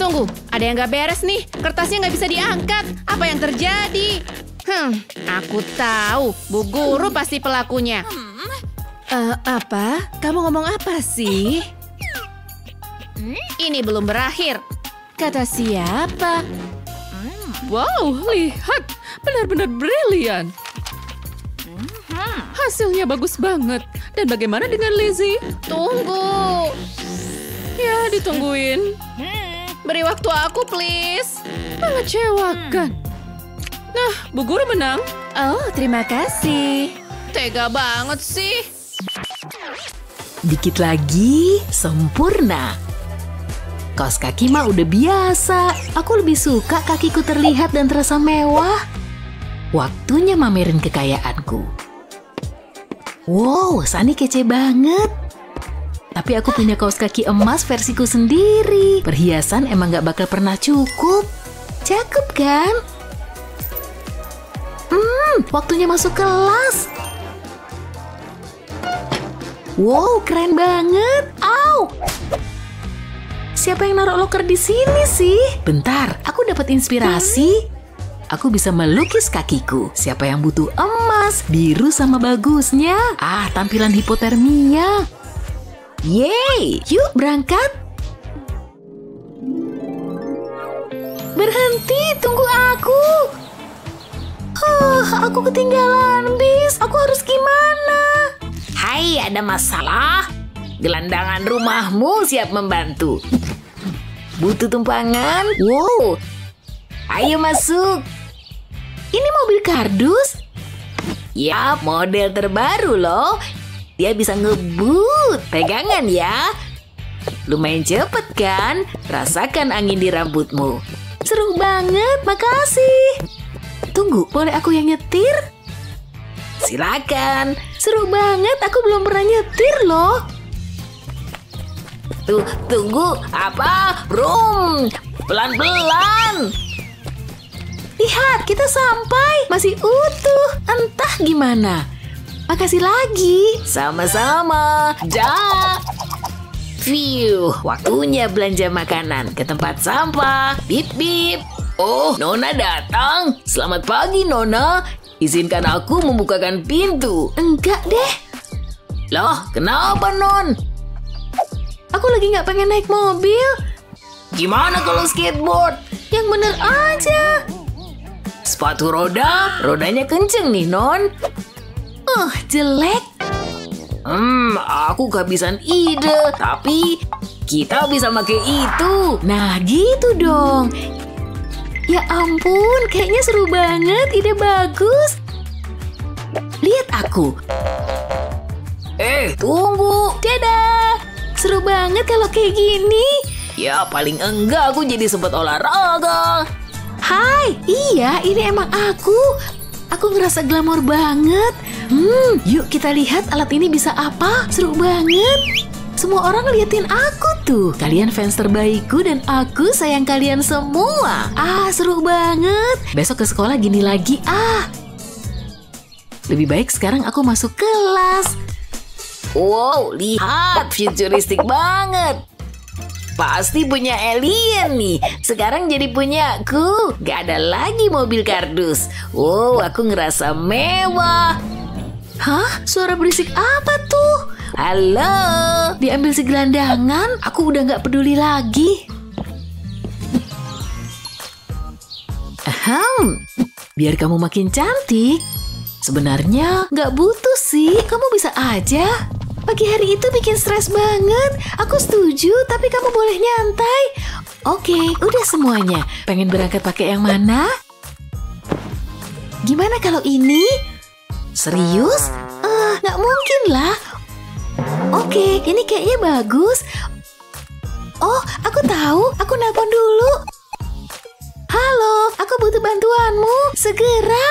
Tunggu, ada yang gak beres nih. Kertasnya nggak bisa diangkat. Apa yang terjadi? Hmm, aku tahu. Bu Guru pasti pelakunya. Eh, apa? Kamu ngomong apa sih? Ini belum berakhir. Kata siapa? Wow, lihat. Benar-benar brilian. Hasilnya bagus banget. Dan bagaimana dengan Lizzie? Tunggu. Ya, ditungguin. Beri waktu aku, please. Mengecewakan. Nah, Bu Guru menang. Oh, terima kasih. Tega banget sih. Dikit lagi, sempurna. Kaos kaki mah udah biasa. Aku lebih suka kakiku terlihat dan terasa mewah. Waktunya mamerin kekayaanku. Wow, Sani kece banget. Tapi aku punya kaos kaki emas versiku sendiri. Perhiasan emang gak bakal pernah cukup. Cakep kan? Hmm, waktunya masuk kelas. Wow, keren banget. Au! Siapa yang naruh loker di sini sih? Bentar, aku dapat inspirasi. Aku bisa melukis kakiku. Siapa yang butuh emas, biru sama bagusnya? Ah, tampilan hipotermia. Yeay, yuk berangkat. Berhenti, tunggu aku. Ah, aku ketinggalan bis. Aku harus gimana? Hai, ada masalah? Gelandangan rumahmu siap membantu. Butuh tumpangan? Wow. Ayo masuk. Ini mobil kardus? Ya, model terbaru loh. Dia bisa ngebut. Pegangan ya. Lumayan cepet kan? Rasakan angin di rambutmu. Seru banget, makasih. Tunggu, boleh aku yang nyetir? Silakan. Seru banget, aku belum pernah nyetir loh. Tuh, tunggu. Apa? Brum. Pelan-pelan. Lihat, kita sampai. Masih utuh. Entah gimana. Makasih lagi. Sama-sama. Ja. View, waktunya belanja makanan ke tempat sampah. Bip bip. Oh, Nona datang. Selamat pagi, Nona. Izinkan aku membukakan pintu. Enggak deh. Loh, kenapa, Non? Aku lagi nggak pengen naik mobil. Gimana kalau skateboard? Yang bener aja. Sepatu roda, rodanya kenceng nih, Non. Uh, jelek. Hmm, aku kehabisan ide. Tapi kita bisa pakai itu. Nah gitu dong. Ya ampun, kayaknya seru banget, ide bagus. Lihat aku. Eh, tunggu. Dadah. Seru banget kalau kayak gini. Ya, paling enggak aku jadi sempat olahraga. Hai, iya ini emang aku. Aku ngerasa glamor banget. Hmm, yuk kita lihat alat ini bisa apa. Seru banget. Semua orang liatin aku tuh. Kalian fans terbaikku dan aku sayang kalian semua. Ah, seru banget. Besok ke sekolah gini lagi. Ah. Lebih baik sekarang aku masuk kelas. Wow, lihat futuristik banget. Pasti punya alien nih. Sekarang jadi punya aku. Gak ada lagi mobil kardus. Wow, aku ngerasa mewah. Hah? Suara berisik apa tuh? Halo. Diambil si gelandangan, aku udah gak peduli lagi. Ahem, biar kamu makin cantik. Sebenarnya gak butuh sih, kamu bisa aja. Pagi hari itu bikin stres banget. Aku setuju, tapi kamu boleh nyantai. Oke, udah semuanya. Pengen berangkat pakai yang mana? Gimana kalau ini? Serius? Eh, nggak mungkin lah. Oke, ini kayaknya bagus. Oh, aku tahu. Aku nelpon dulu. Halo, aku butuh bantuanmu. Segera.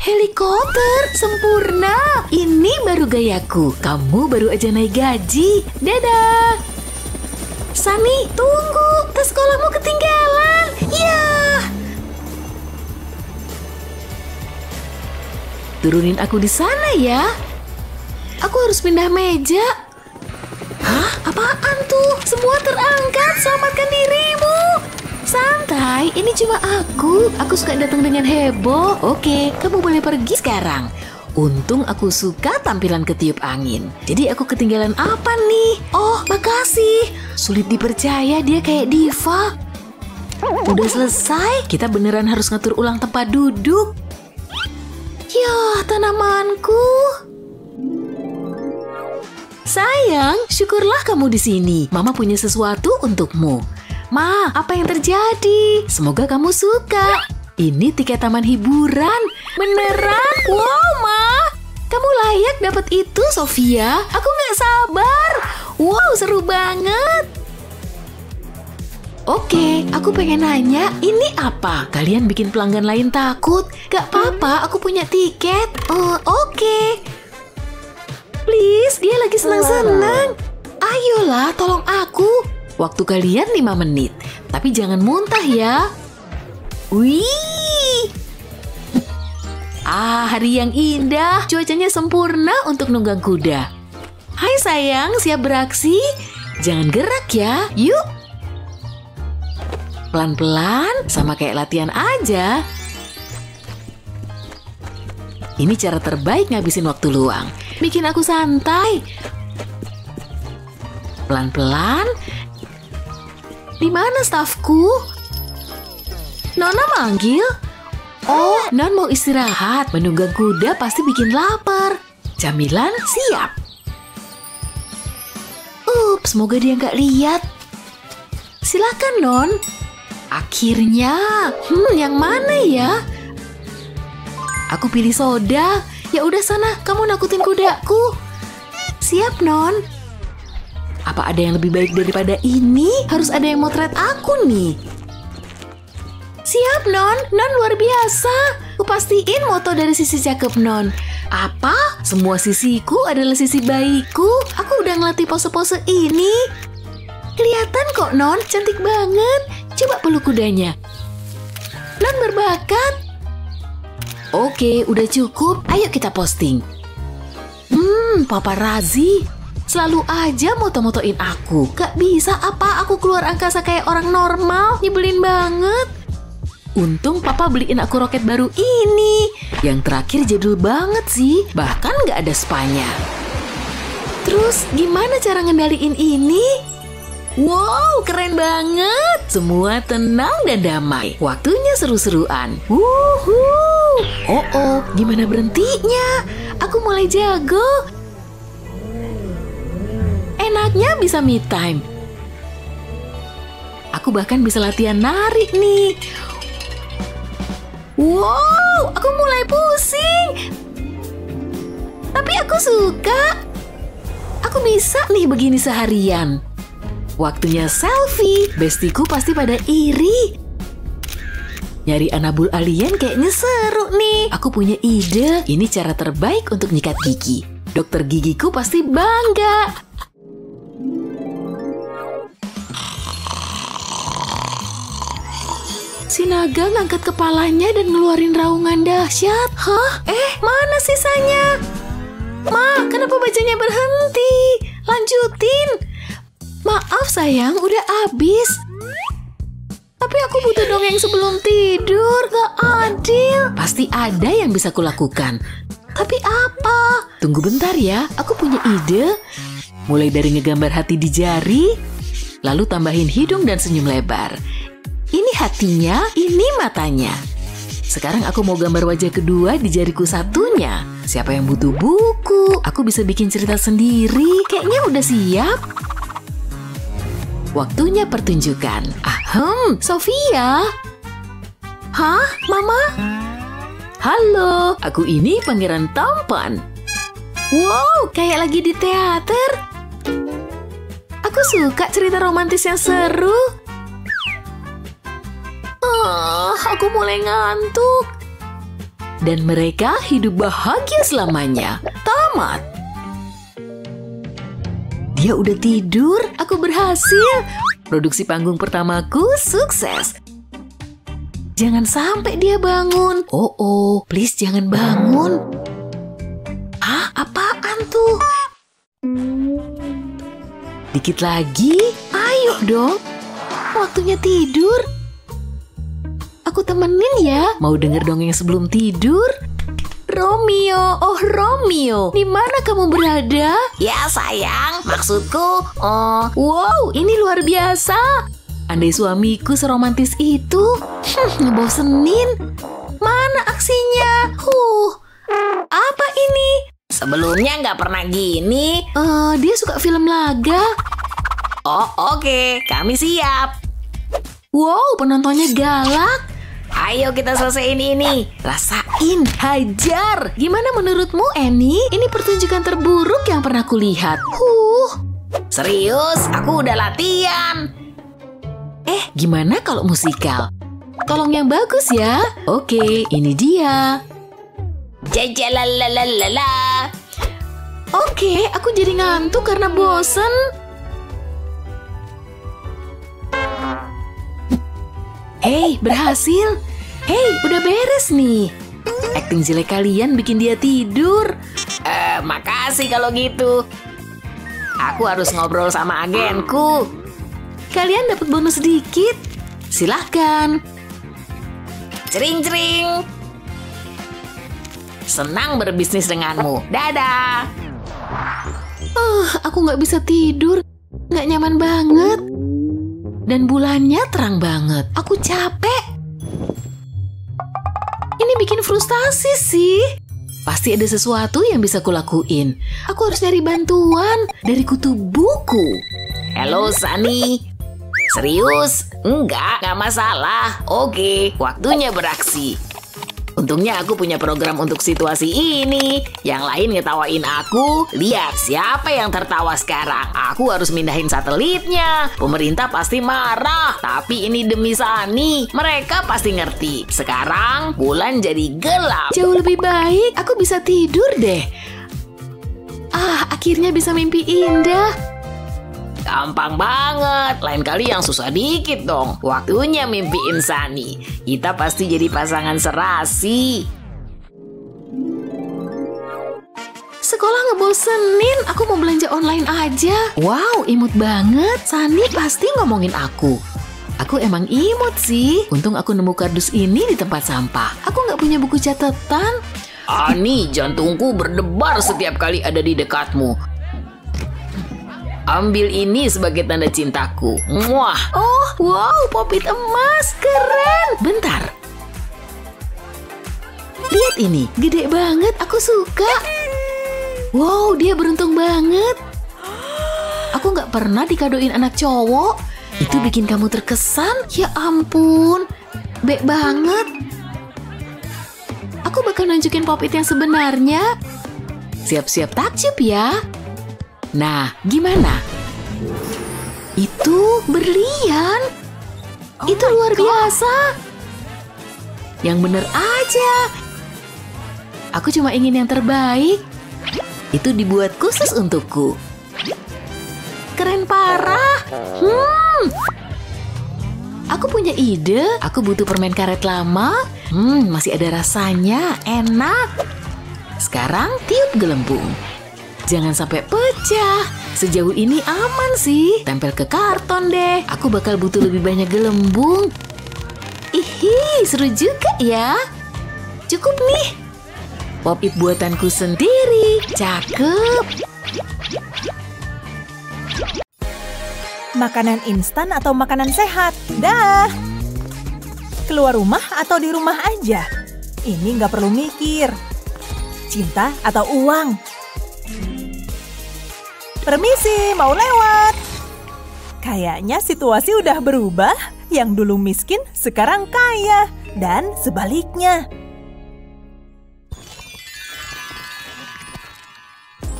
Helikopter, sempurna. Ini baru gayaku. Kamu baru aja naik gaji. Dadah. Sani, tunggu. Tas sekolahmu ketinggalan. Ya. Turunin aku di sana ya. Aku harus pindah meja. Hah? Apaan tuh? Semua terangkat. Selamatkan dirimu. Santai, ini cuma aku. Aku suka datang dengan heboh. Oke, kamu boleh pergi sekarang. Untung aku suka tampilan ketiup angin. Jadi aku ketinggalan apa nih? Oh, makasih. Sulit dipercaya dia kayak diva. Udah selesai, kita beneran harus ngatur ulang tempat duduk. Ya, tanamanku. Sayang, syukurlah kamu di sini. Mama punya sesuatu untukmu. Ma, apa yang terjadi? Semoga kamu suka. Ini tiket taman hiburan. Beneran? Wow, Ma. Kamu layak dapat itu, Sofia. Aku nggak sabar. Wow, seru banget. Oke, aku pengen nanya, ini apa? Kalian bikin pelanggan lain takut? Gak apa-apa, aku punya tiket. Oh, oke. Please, dia lagi senang-senang. Ayolah, tolong aku. Waktu kalian 5 menit, tapi jangan muntah ya. Wih! Ah, hari yang indah, cuacanya sempurna untuk nunggang kuda. Hai sayang, siap beraksi? Jangan gerak ya, yuk. Pelan-pelan, sama kayak latihan aja. Ini cara terbaik ngabisin waktu luang. Bikin aku santai. Pelan-pelan, di mana stafku? Nona manggil? Oh, Non mau istirahat. Menunggang kuda pasti bikin lapar. Jamilan siap. Ups, semoga dia nggak lihat. Silakan, Non. Akhirnya, hmm, yang mana ya? Aku pilih soda. Ya udah sana, kamu nakutin kudaku. Siap, Non. Apa ada yang lebih baik daripada ini? Harus ada yang motret aku nih. Siap, Non. Non luar biasa. Kupastiin moto dari sisi cakep, Non. Apa? Semua sisiku adalah sisi baikku. Aku udah ngelatih pose-pose ini. Kelihatan kok, Non. Cantik banget. Coba peluk kudanya. Non berbakat. Oke, udah cukup. Ayo kita posting. Hmm, Papa Razi, Selalu aja moto-motoin aku. Gak bisa apa aku keluar angkasa kayak orang normal. Nyebelin banget. Untung papa beliin aku roket baru ini. Yang terakhir jadul banget sih. Bahkan gak ada spanya. Terus gimana cara ngendaliin ini? Wow, keren banget. Semua tenang dan damai. Waktunya seru-seruan. Wuhu. Oh oh, gimana berhentinya? Aku mulai jago. Saatnya bisa me time. Aku bahkan bisa latihan nari nih. Wow, aku mulai pusing. Tapi aku suka. Aku bisa nih begini seharian. Waktunya selfie. Bestiku pasti pada iri. Nyari anabul alien kayaknya seru nih. Aku punya ide. Ini cara terbaik untuk nyikat gigi. Dokter gigiku pasti bangga. Si naga ngangkat kepalanya dan ngeluarin raungan dahsyat. Hah? Eh, mana sisanya? Ma, kenapa bacanya berhenti? Lanjutin. Maaf sayang, udah abis. Tapi aku butuh dongeng sebelum tidur, gak adil. Pasti ada yang bisa kulakukan. Tapi apa? Tunggu bentar ya, aku punya ide. Mulai dari ngegambar hati di jari, lalu tambahin hidung dan senyum lebar. Ini hatinya, ini matanya. Sekarang aku mau gambar wajah kedua di jariku satunya. Siapa yang butuh buku? Aku bisa bikin cerita sendiri. Kayaknya udah siap. Waktunya pertunjukan. Ahem, Sofia. Hah, Mama? Halo, aku ini Pangeran Tampan. Wow, kayak lagi di teater. Aku suka cerita romantis yang seru. Ah, aku mulai ngantuk. Dan mereka hidup bahagia selamanya. Tamat. Dia udah tidur, aku berhasil. Produksi panggung pertamaku sukses. Jangan sampai dia bangun. Oh, oh, please jangan bangun. Hah, apaan tuh? Dikit lagi, ayo dong. Waktunya tidur. Aku temenin ya. Mau denger dongeng sebelum tidur? Romeo, oh Romeo, di mana kamu berada? Ya sayang, maksudku, oh, Wow, ini luar biasa. Andai suamiku seromantis itu, hmm, ngebosenin. Mana aksinya? Huh, apa ini? sebelumnya nggak pernah gini. Eh, dia suka film laga. Oh oke, kami siap. Wow, penontonnya galak. Ayo kita selesaiin ini. Rasain, hajar. Gimana menurutmu, Annie? Ini pertunjukan terburuk yang pernah kulihat. Huh. Serius, aku udah latihan. Eh, gimana kalau musikal? Tolong yang bagus ya. Oke, ini dia. Jajalalalala. Oke, aku jadi ngantuk karena bosen. Hei, berhasil. Hei, udah beres nih. Acting jelek kalian bikin dia tidur. Eh, makasih kalau gitu. Aku harus ngobrol sama agenku. Kalian dapat bonus sedikit. Silahkan. Cering-cering. Senang berbisnis denganmu. Dadah. Oh, aku nggak bisa tidur. Nggak nyaman banget. Dan bulannya terang banget. Aku capek. Ini bikin frustasi sih. Pasti ada sesuatu yang bisa kulakuin. Aku harus nyari bantuan dari kutu buku. Halo, Sani. Serius? Enggak, nggak masalah. Oke, waktunya beraksi. Untungnya aku punya program untuk situasi ini. Yang lain ngetawain aku. Lihat siapa yang tertawa sekarang. Aku harus mindahin satelitnya. Pemerintah pasti marah. Tapi ini demi Sani. Mereka pasti ngerti. Sekarang bulan jadi gelap. Jauh lebih baik aku bisa tidur deh. Ah, akhirnya bisa mimpi indah. Gampang banget. Lain kali yang susah dikit dong. Waktunya mimpiin Sani. Kita pasti jadi pasangan serasi. Sekolah ngebosenin, aku mau belanja online aja. Wow, imut banget. Sani pasti ngomongin aku. Aku emang imut sih. Untung aku nemu kardus ini di tempat sampah. Aku nggak punya buku catatan. Ani, jantungku berdebar setiap kali ada di dekatmu. Ambil ini sebagai tanda cintaku. Muah. Oh, wow, popit emas. Keren. Bentar. Lihat ini, gede banget. Aku suka. Wow, dia beruntung banget. Aku nggak pernah dikadoin anak cowok. Itu bikin kamu terkesan? Ya ampun, baik banget. Aku bakal nunjukin pop it yang sebenarnya. Siap-siap takjub ya. Nah, gimana? Itu berlian. Itu luar biasa. Yang bener aja. Aku cuma ingin yang terbaik. Itu dibuat khusus untukku. Keren parah. Hmm. Aku punya ide. Aku butuh permen karet lama. Hmm, masih ada rasanya. Enak. Sekarang tiup gelembung. Jangan sampai pecah. Sejauh ini aman sih. Tempel ke karton deh. Aku bakal butuh lebih banyak gelembung. Ihi, seru juga ya. Cukup nih. Pop it buatanku sendiri. Cakep. Makanan instan atau makanan sehat? Dah. Keluar rumah atau di rumah aja? Ini nggak perlu mikir. Cinta atau uang? Permisi, mau lewat. Kayaknya situasi udah berubah. Yang dulu miskin, sekarang kaya. Dan sebaliknya.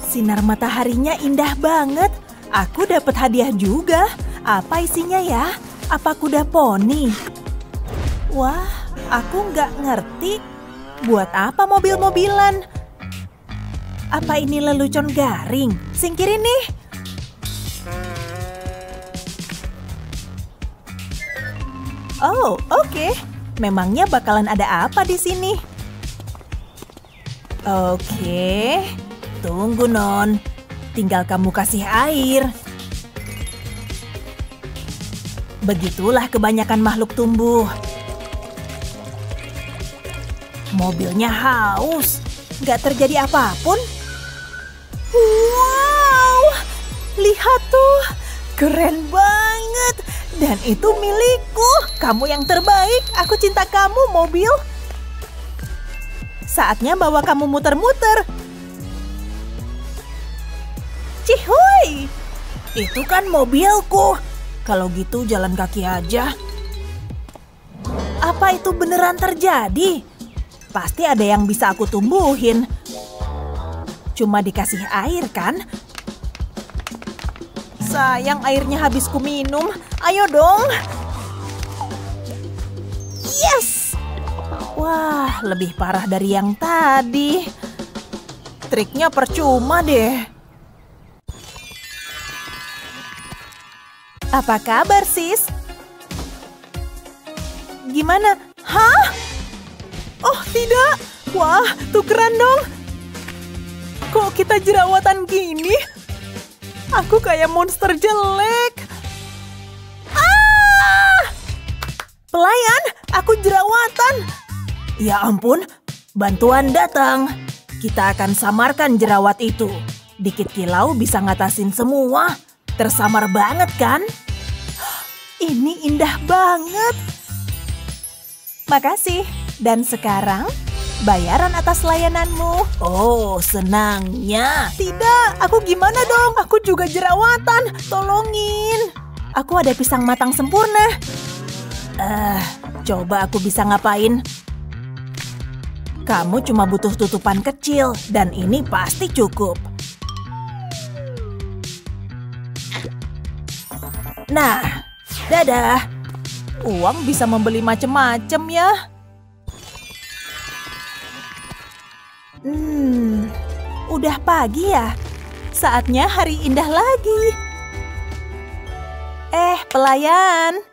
Sinar mataharinya indah banget. Aku dapat hadiah juga. Apa isinya ya? Apa kuda poni? Wah, aku nggak ngerti. Buat apa mobil-mobilan? Apa ini lelucon garing? Singkirin nih. Oh, oke. Memangnya bakalan ada apa di sini? Oke. Tunggu, Non. Tinggal kamu kasih air. Begitulah kebanyakan makhluk tumbuh. Mobilnya haus. Nggak terjadi apa pun. Wow! Lihat tuh. Keren banget. Dan itu milikku. Kamu yang terbaik. Aku cinta kamu, mobil. Saatnya bawa kamu muter-muter. Cihuy! Itu kan mobilku. Kalau gitu jalan kaki aja. Apa itu beneran terjadi? Pasti ada yang bisa aku tumbuhin. Cuma dikasih air kan? Sayang airnya habis ku minum. Ayo dong. Yes! Wah, lebih parah dari yang tadi. Triknya percuma deh. Apa kabar, sis? Gimana? Hah? Oh, tidak. Wah, tukeran dong. Kok kita jerawatan gini? Aku kayak monster jelek. Ah! Pelayan, aku jerawatan. Ya ampun, bantuan datang. Kita akan samarkan jerawat itu. Dikit kilau bisa ngatasin semua. Tersamar banget kan? Ini indah banget. Makasih. Dan sekarang, bayaran atas layananmu. Oh, senangnya. Tidak, aku gimana dong? Aku juga jerawatan. Tolongin. Aku ada pisang matang sempurna. Eh, uh, coba aku bisa ngapain? Kamu cuma butuh tutupan kecil, dan ini pasti cukup. Nah, dadah. Uang bisa membeli macem-macem ya. Hmm, udah pagi ya? Saatnya hari indah lagi. Eh, pelayan.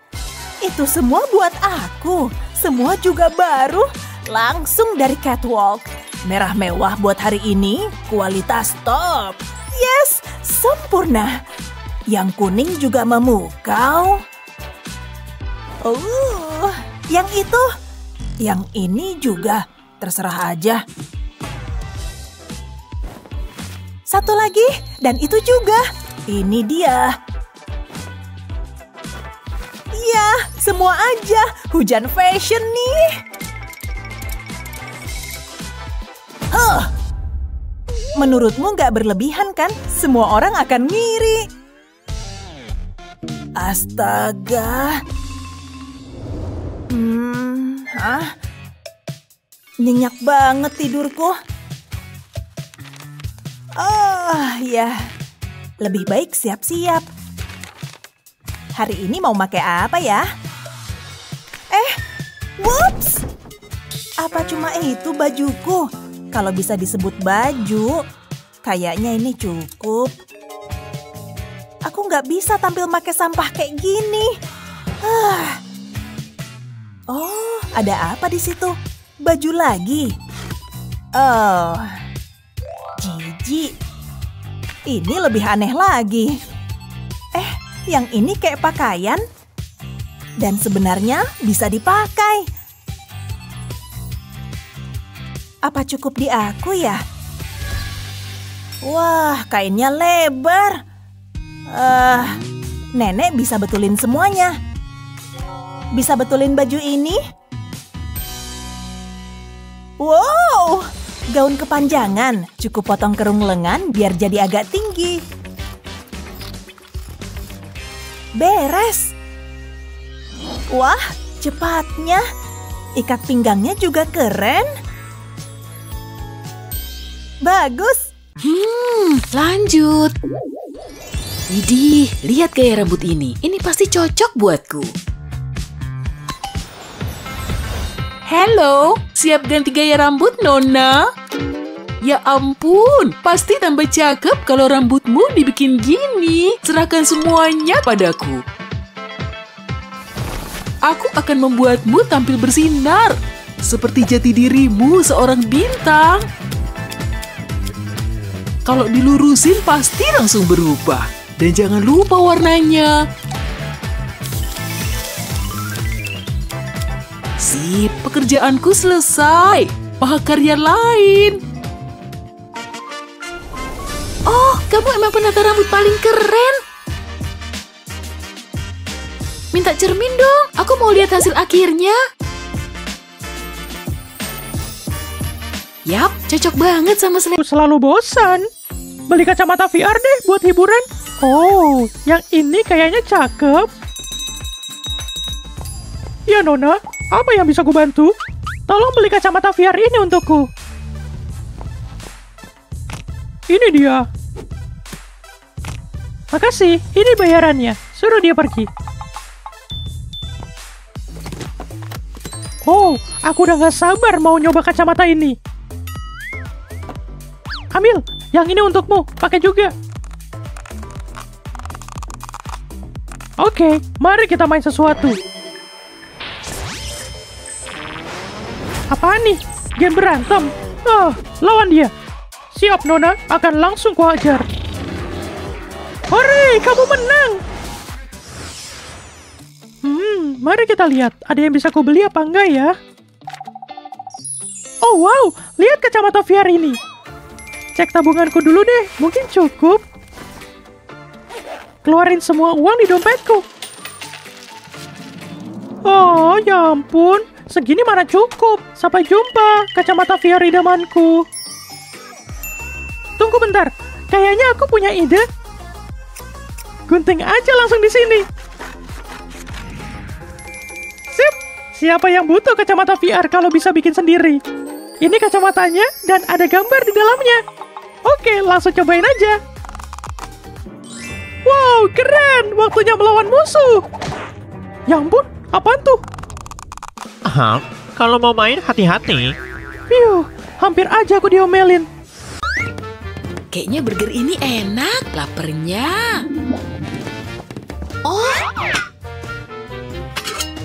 Itu semua buat aku. Semua juga baru. Langsung dari catwalk. Merah mewah buat hari ini, kualitas top. Yes, sempurna. Yang kuning juga memukau. Oh, yang itu. Yang ini juga. Terserah aja. Satu lagi, dan itu juga. Ini dia. Iya, semua aja. Hujan fashion nih. Huh. Menurutmu nggak berlebihan kan? Semua orang akan ngiri. Astaga. Hmm, ah. Nyenyak banget tidurku. Oh, ya. Lebih baik siap-siap. Hari ini mau pakai apa ya? Eh, whoops! Apa cuma itu bajuku? Kalau bisa disebut baju, kayaknya ini cukup. Aku nggak bisa tampil pakai sampah kayak gini. Ah. Oh, ada apa di situ? Baju lagi? Oh, jijik. Ini lebih aneh lagi. Eh, yang ini kayak pakaian? Dan sebenarnya bisa dipakai. Apa cukup di aku ya? Wah, kainnya lebar. Eh, uh, nenek bisa betulin semuanya. Bisa betulin baju ini? Wow, gaun kepanjangan. Cukup potong kerung lengan biar jadi agak tinggi. Beres. Wah, cepatnya. Ikat pinggangnya juga keren. Bagus. Hmm, lanjut. Widih, lihat gaya rambut ini. Ini pasti cocok buatku. Halo, siap ganti gaya rambut, Nona? Ya ampun, pasti tambah cakep kalau rambutmu dibikin gini. Serahkan semuanya padaku. Aku akan membuatmu tampil bersinar. Seperti jati dirimu seorang bintang. Kalau dilurusin pasti langsung berubah. Dan jangan lupa warnanya. Sip, pekerjaanku selesai. Mahakarya lain. Oh, kamu emang penata rambut paling keren. Minta cermin dong, aku mau lihat hasil akhirnya. Yap, cocok banget sama selera. Selalu bosan. Beli kacamata VR deh buat hiburan. Oh, yang ini kayaknya cakep. Ya Nona, apa yang bisa ku bantu? Tolong beli kacamata VR ini untukku. Ini dia. Makasih, ini bayarannya. Suruh dia pergi. Oh, aku udah gak sabar mau nyoba kacamata ini. Ambil, yang ini untukmu. Pakai juga. Oke, mari kita main sesuatu. Apaan nih? Game berantem? Oh, lawan dia. Siap, Nona. Akan langsung kuhajar. Hore, kamu menang! Hmm, mari kita lihat. Ada yang bisa ku beli apa enggak ya? Oh, wow. Lihat kacamata VR ini. Cek tabunganku dulu deh. Mungkin cukup. Keluarin semua uang di dompetku. Oh, ya ampun. Segini mana cukup. Sampai jumpa, kacamata VR idamanku. Tunggu bentar. Kayaknya aku punya ide. Gunting aja langsung di sini. Sip. Siapa yang butuh kacamata VR kalau bisa bikin sendiri? Ini kacamatanya dan ada gambar di dalamnya. Oke, langsung cobain aja. Wow, keren! Waktunya melawan musuh. Ya ampun, apaan tuh? Aha, kalau mau main hati-hati. Piu, hampir aja aku diomelin. Kayaknya burger ini enak, lapernya. Oh,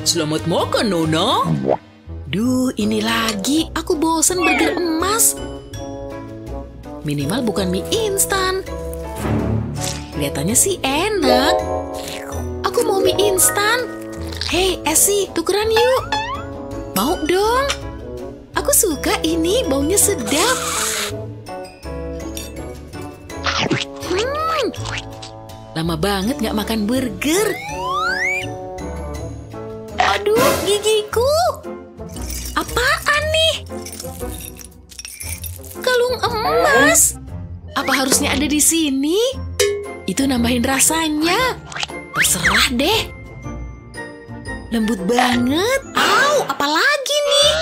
selamat makan, Nona. Duh, ini lagi. Aku bosen burger emas. Minimal bukan mie instan. Kelihatannya sih enak. Aku mau mie instan. Hei, Esi, tukeran yuk. Mau dong. Aku suka ini, baunya sedap. Hmm, lama banget nggak makan burger. Aduh, gigiku. Apaan nih? Kalung emas. Apa harusnya ada di sini? Itu nambahin rasanya. Terserah deh. Lembut banget. Au, apalagi nih?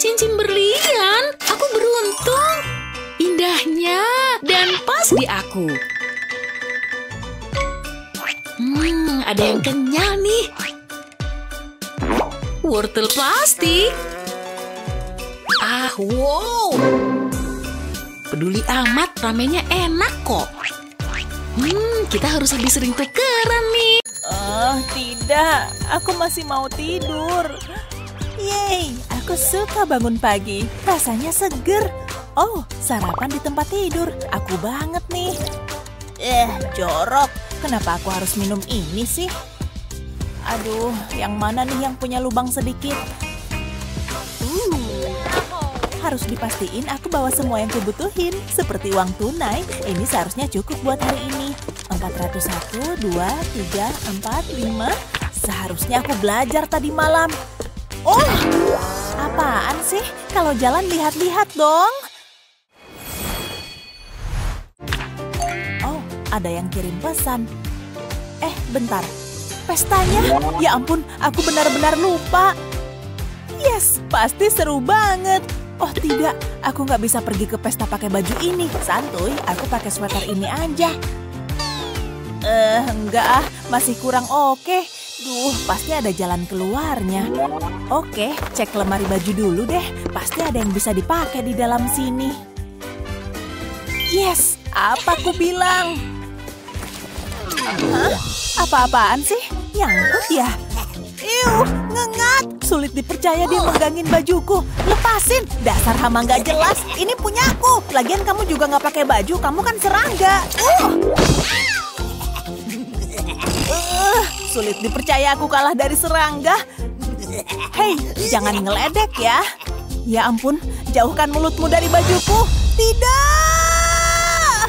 Cincin berlian. Aku beruntung. Indahnya dan pas di aku. Hmm, ada yang kenyal nih. Wortel plastik. Ah, wow. Peduli amat, ramenya enak kok. Hmm, kita harus lebih sering tukeran nih. Oh, tidak. Aku masih mau tidur. Yeay, aku suka bangun pagi. Rasanya seger. Oh, sarapan di tempat tidur. Aku banget nih. Eh, jorok. Kenapa aku harus minum ini sih? Aduh, yang mana nih yang punya lubang sedikit? Harus dipastiin aku bawa semua yang kubutuhin. Seperti uang tunai, ini seharusnya cukup buat hari ini. 401, 2, 3, 4, 5. Seharusnya aku belajar tadi malam. Oh, apaan sih? Kalau jalan lihat-lihat dong. Oh, ada yang kirim pesan. Eh, bentar. Pestanya? Ya ampun, aku benar-benar lupa. Yes, pasti seru banget. Oh tidak, aku nggak bisa pergi ke pesta pakai baju ini. Santuy, aku pakai sweater ini aja. Eh, enggak ah, masih kurang oke. Duh, pasti ada jalan keluarnya. Oke, cek lemari baju dulu deh. Pasti ada yang bisa dipakai di dalam sini. Yes, apa ku bilang? Hah? Apa-apaan sih? Nyangkut ya? Iu, ngengat. Sulit dipercaya dia megangin bajuku. Lepasin, dasar hama nggak jelas. Ini punyaku. Lagian kamu juga nggak pakai baju, kamu kan serangga. Uh. Uh, sulit dipercaya aku kalah dari serangga. Hei, jangan ngeledek ya. Ya ampun, jauhkan mulutmu dari bajuku. Tidak!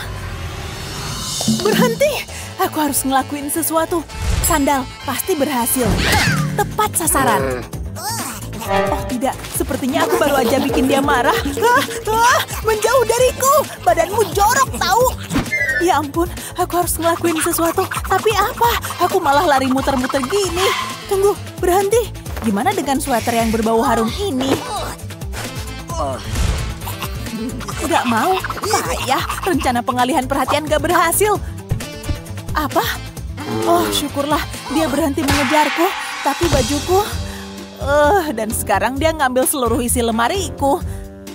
Berhenti, aku harus ngelakuin sesuatu. Sandal, pasti berhasil. Tepat sasaran. Oh tidak, sepertinya aku baru aja bikin dia marah. Ah, ah, menjauh dariku, badanmu jorok tahu. Ya ampun, aku harus ngelakuin sesuatu. Tapi apa? Aku malah lari muter-muter gini. Tunggu, berhenti. Gimana dengan sweater yang berbau harum ini? Gak mau, payah. Rencana pengalihan perhatian gak berhasil. Apa? Oh, syukurlah dia berhenti mengejarku. Tapi bajuku... Uh, dan sekarang dia ngambil seluruh isi lemariku.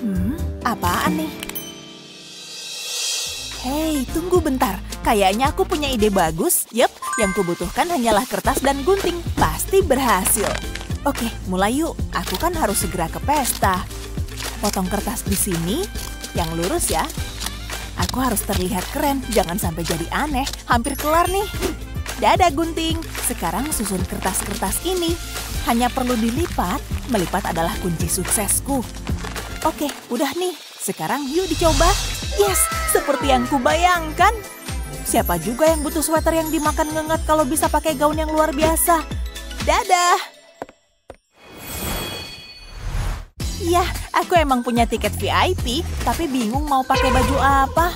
Hmm, apaan nih? Hei, tunggu bentar. Kayaknya aku punya ide bagus. Yep, yang kubutuhkan hanyalah kertas dan gunting. Pasti berhasil. Oke, mulai yuk. Aku kan harus segera ke pesta. Potong kertas di sini. Yang lurus ya. Aku harus terlihat keren. Jangan sampai jadi aneh. Hampir kelar nih. Dadah gunting. Sekarang susun kertas-kertas ini. Hanya perlu dilipat. Melipat adalah kunci suksesku. Oke, udah nih. Sekarang yuk dicoba. Yes, seperti yang kubayangkan. Siapa juga yang butuh sweater yang dimakan ngengat kalau bisa pakai gaun yang luar biasa? Dadah! Ya, aku emang punya tiket VIP, tapi bingung mau pakai baju apa.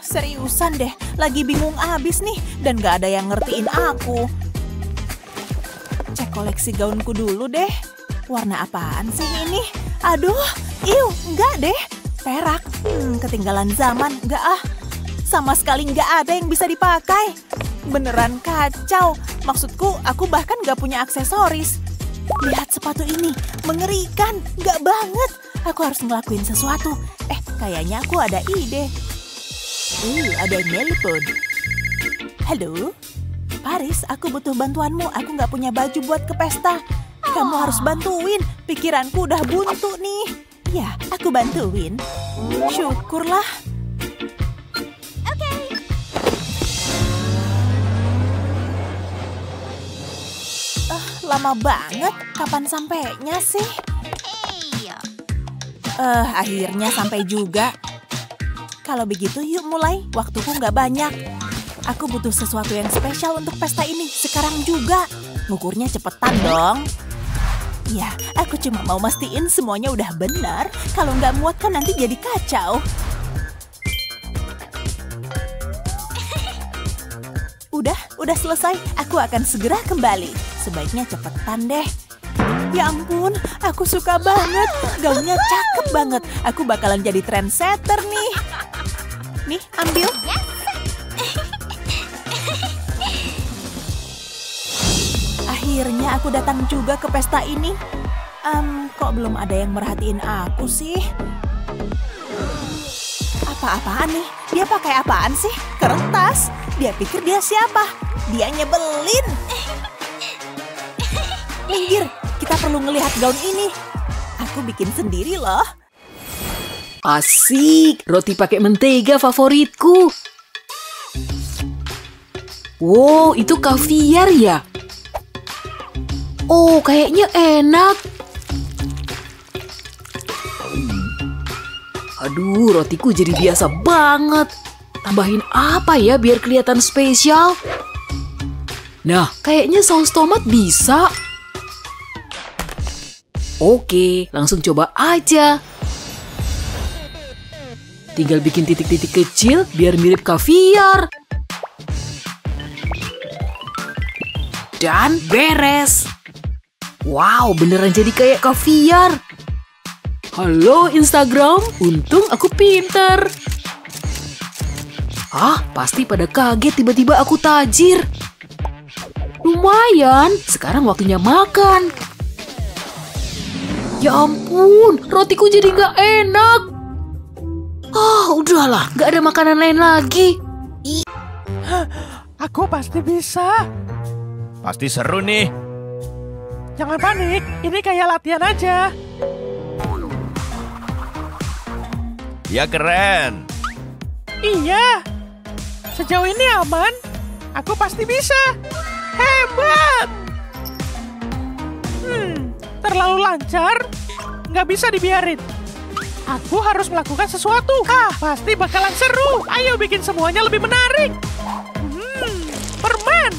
Seriusan deh, lagi bingung abis nih, dan gak ada yang ngertiin aku. Cek koleksi gaunku dulu deh. Warna apaan sih ini? Aduh, iu, enggak deh. Perak, hmm, ketinggalan zaman, enggak ah. Sama sekali enggak ada yang bisa dipakai. Beneran kacau. Maksudku, aku bahkan gak punya aksesoris. Lihat sepatu ini, mengerikan, gak banget. Aku harus ngelakuin sesuatu. Eh, kayaknya aku ada ide. Uh, ada nelpon. Halo? Paris, aku butuh bantuanmu. Aku gak punya baju buat ke pesta. Kamu harus bantuin. Pikiranku udah buntu nih. Ya, aku bantuin. Syukurlah. Lama banget. Kapan sampainya sih? Eh, uh, akhirnya sampai juga. Kalau begitu yuk mulai. Waktuku nggak banyak. Aku butuh sesuatu yang spesial untuk pesta ini. Sekarang juga. Ngukurnya cepetan dong. Ya, aku cuma mau mastiin semuanya udah benar. Kalau nggak muat kan nanti jadi kacau. [laughs] udah selesai. Aku akan segera kembali. Sebaiknya cepetan deh. Ya ampun, aku suka banget. Gaunnya cakep banget. Aku bakalan jadi trendsetter nih. Nih, ambil. Akhirnya aku datang juga ke pesta ini. Em, kok belum ada yang merhatiin aku sih? Apa-apaan nih? Dia pakai apaan sih? Kertas. Dia pikir dia siapa? Dia nyebelin. Minggir, kita perlu ngelihat gaun ini. Aku bikin sendiri loh. Asik, roti pakai mentega favoritku. Wow, itu kaviar ya? Oh, kayaknya enak. Aduh, rotiku jadi biasa banget. Tambahin apa ya biar kelihatan spesial? Nah, kayaknya saus tomat bisa. Oke, langsung coba aja. Tinggal bikin titik-titik kecil biar mirip kaviar. Dan beres. Wow, beneran jadi kayak kaviar. Halo Instagram, untung aku pinter. Ah, pasti pada kaget tiba-tiba aku tajir. Lumayan, sekarang waktunya makan. Ya ampun, rotiku jadi nggak enak. Ah, udahlah, nggak ada makanan lain lagi. Aku pasti bisa. Pasti seru nih. Jangan panik, ini kayak latihan aja. Ya keren. Iya. Sejauh ini aman. Aku pasti bisa. Hebat. Hmm, terlalu lancar. Nggak bisa dibiarin. Aku harus melakukan sesuatu. Ah, pasti bakalan seru. Ayo bikin semuanya lebih menarik. Hmm, permen.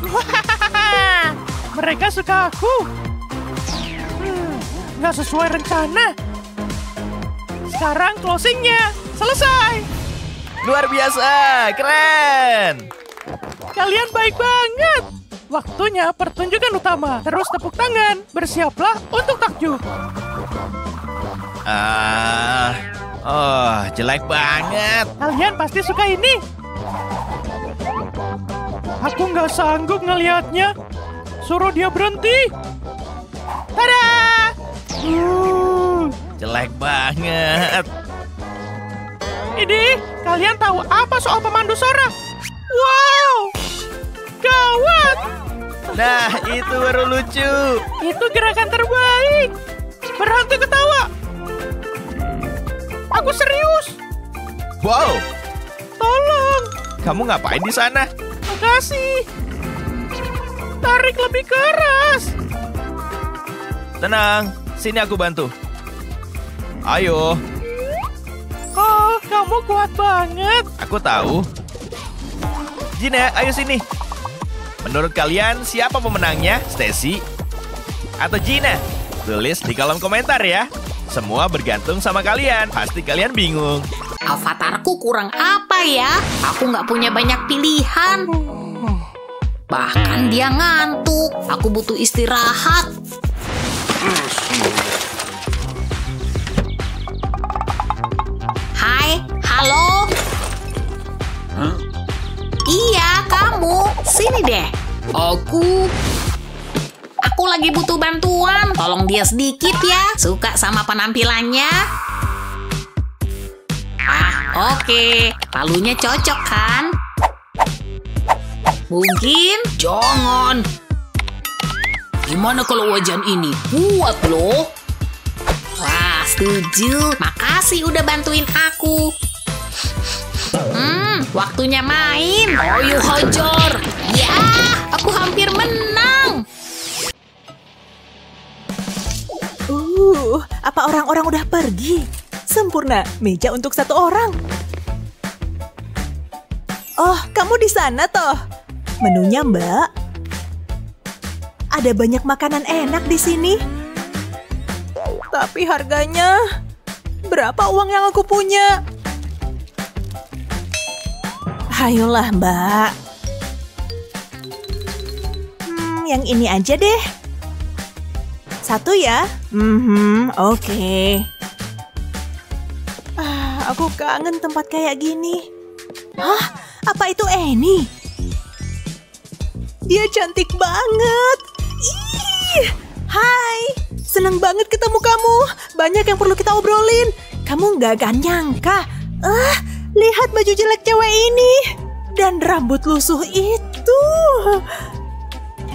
[laughs] Mereka suka aku. Hmm, nggak sesuai rencana. Sekarang closingnya. Selesai. Luar biasa, keren. Kalian baik banget. Waktunya pertunjukan utama. Terus tepuk tangan. Bersiaplah untuk takjub. Ah, oh, jelek banget. Kalian pasti suka ini. Aku nggak sanggup ngelihatnya. Suruh dia berhenti. Tada! Uh, Jelek banget. ini, kalian tahu apa soal pemandu suara? Wow! Gawat! Nah, itu baru lucu. Itu gerakan terbaik. Berhenti ketawa. Aku serius. Wow, Tolong. kamu ngapain di sana? Makasih. Tarik lebih keras. Tenang, sini aku bantu. Ayo, Oh, kamu kuat banget. aku tahu. Gina, ayo sini. Menurut kalian siapa pemenangnya? Stacy atau Gina? Tulis di kolom komentar ya. Semua bergantung sama kalian. Pasti kalian bingung. Avatarku kurang apa ya? Aku nggak punya banyak pilihan. Bahkan dia ngantuk. Aku butuh istirahat. Hai, halo. Iya, kamu. Sini deh. Aku Aku lagi butuh bantuan. Tolong dia sedikit ya. Suka sama penampilannya? Ah, oke. Palunya cocok kan? Mungkin jangan. Gimana kalau wajan ini kuat loh? Wah, setuju. Makasih udah bantuin aku. Hmm, waktunya main. Ayo hajar. Ya, aku hampir menang. Uh, apa orang-orang udah pergi? Sempurna, meja untuk satu orang. Oh, kamu di sana toh? Menunya, Mbak. Ada banyak makanan enak di sini. Tapi harganya berapa uang yang aku punya? Ayolah, Mbak. yang ini aja deh. Satu ya? Hmm, oke. Ah, aku kangen tempat kayak gini. Hah? Apa itu Eni? Dia cantik banget. Ih, hai. Senang banget ketemu kamu. Banyak yang perlu kita obrolin. Kamu nggak akan nyangka. Ah, lihat baju jelek cewek ini. Dan rambut lusuh itu.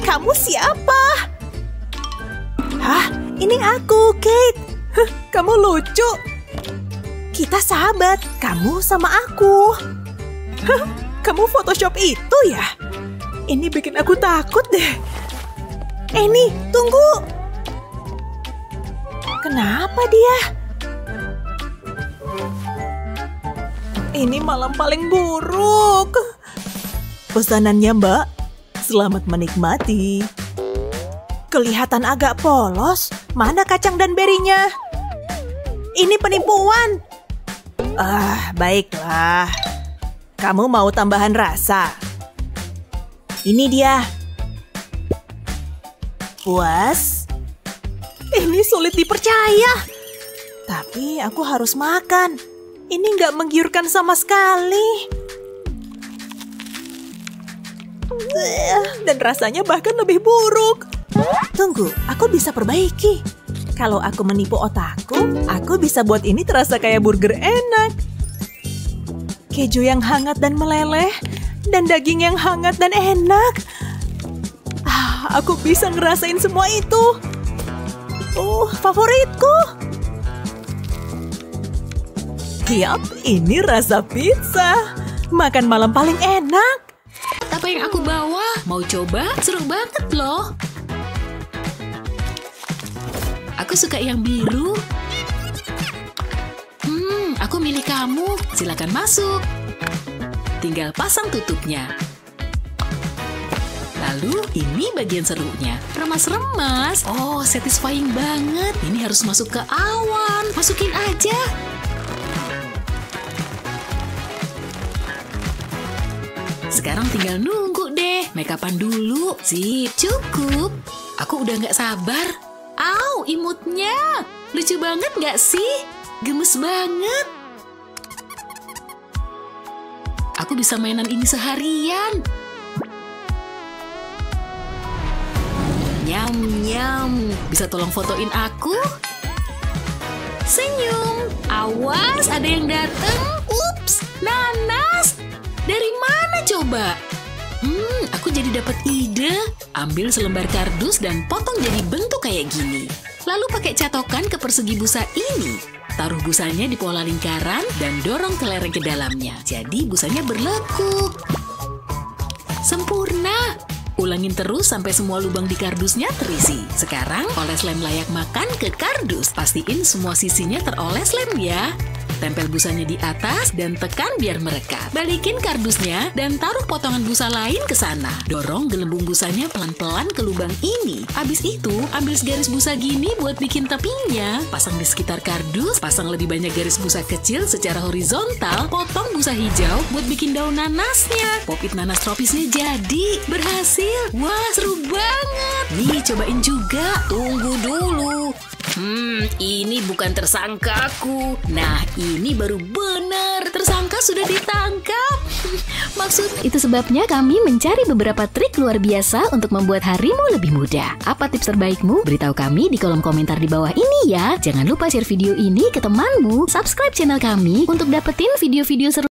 Kamu siapa? Hah, ini aku, Kate. Kamu lucu. Kita sahabat, kamu sama aku. Hah, kamu Photoshop itu ya? Ini bikin aku takut deh. Eni, tunggu. Kenapa dia? Ini malam paling buruk. Pesanannya, Mbak. Selamat menikmati. Kelihatan agak polos. Mana kacang dan berinya? Ini penipuan. Ah, baiklah. Kamu mau tambahan rasa? Ini dia. Puas? Ini sulit dipercaya. Tapi aku harus makan. Ini nggak menggiurkan sama sekali. Dan rasanya bahkan lebih buruk. Tunggu, aku bisa perbaiki. Kalau aku menipu otakku, aku bisa buat ini terasa kayak burger enak. Keju yang hangat dan meleleh, dan daging yang hangat dan enak. Ah, aku bisa ngerasain semua itu. Oh, favoritku. Yap, ini rasa pizza. Makan malam paling enak. Apa yang aku bawa? Mau coba? Seru banget loh. Aku suka yang biru. Hmm, aku milih kamu. Silakan masuk. Tinggal pasang tutupnya. Lalu ini bagian serunya. Remas-remas. Oh, satisfying banget. Ini harus masuk ke awan. Masukin aja. Sekarang tinggal nunggu deh. Make upan dulu. Sip, cukup. Aku udah nggak sabar. Au, imutnya. Lucu banget nggak sih? Gemes banget. Aku bisa mainan ini seharian. Nyam, nyam. Bisa tolong fotoin aku? Senyum. Awas, ada yang dateng. Ups, nanas. Dari mana coba? Hmm, aku jadi dapat ide. Ambil selembar kardus dan potong jadi bentuk kayak gini. Lalu pakai catokan ke persegi busa ini. Taruh busanya di pola lingkaran dan dorong kelereng ke dalamnya. Jadi busanya berlekuk. Sempurna. Ulangin terus sampai semua lubang di kardusnya terisi. Sekarang oles lem layak makan ke kardus. Pastiin semua sisinya teroles lem ya. Tempel busanya di atas dan tekan biar merekat. Balikin kardusnya dan taruh potongan busa lain ke sana. Dorong gelembung busanya pelan-pelan ke lubang ini. Abis itu, ambil segaris busa gini buat bikin tepinya. Pasang di sekitar kardus, pasang lebih banyak garis busa kecil secara horizontal, potong busa hijau buat bikin daun nanasnya. Popit nanas tropisnya jadi. Berhasil. Wah, seru banget. Nih, cobain juga. Tunggu dulu. Hmm, ini bukan tersangkaku. Nah, ini baru benar. Tersangka sudah ditangkap. [laughs] Maksud Itu sebabnya kami mencari beberapa trik luar biasa untuk membuat harimu lebih mudah. Apa tips terbaikmu? Beritahu kami di kolom komentar di bawah ini ya. Jangan lupa share video ini ke temanmu, subscribe channel kami untuk dapetin video-video seru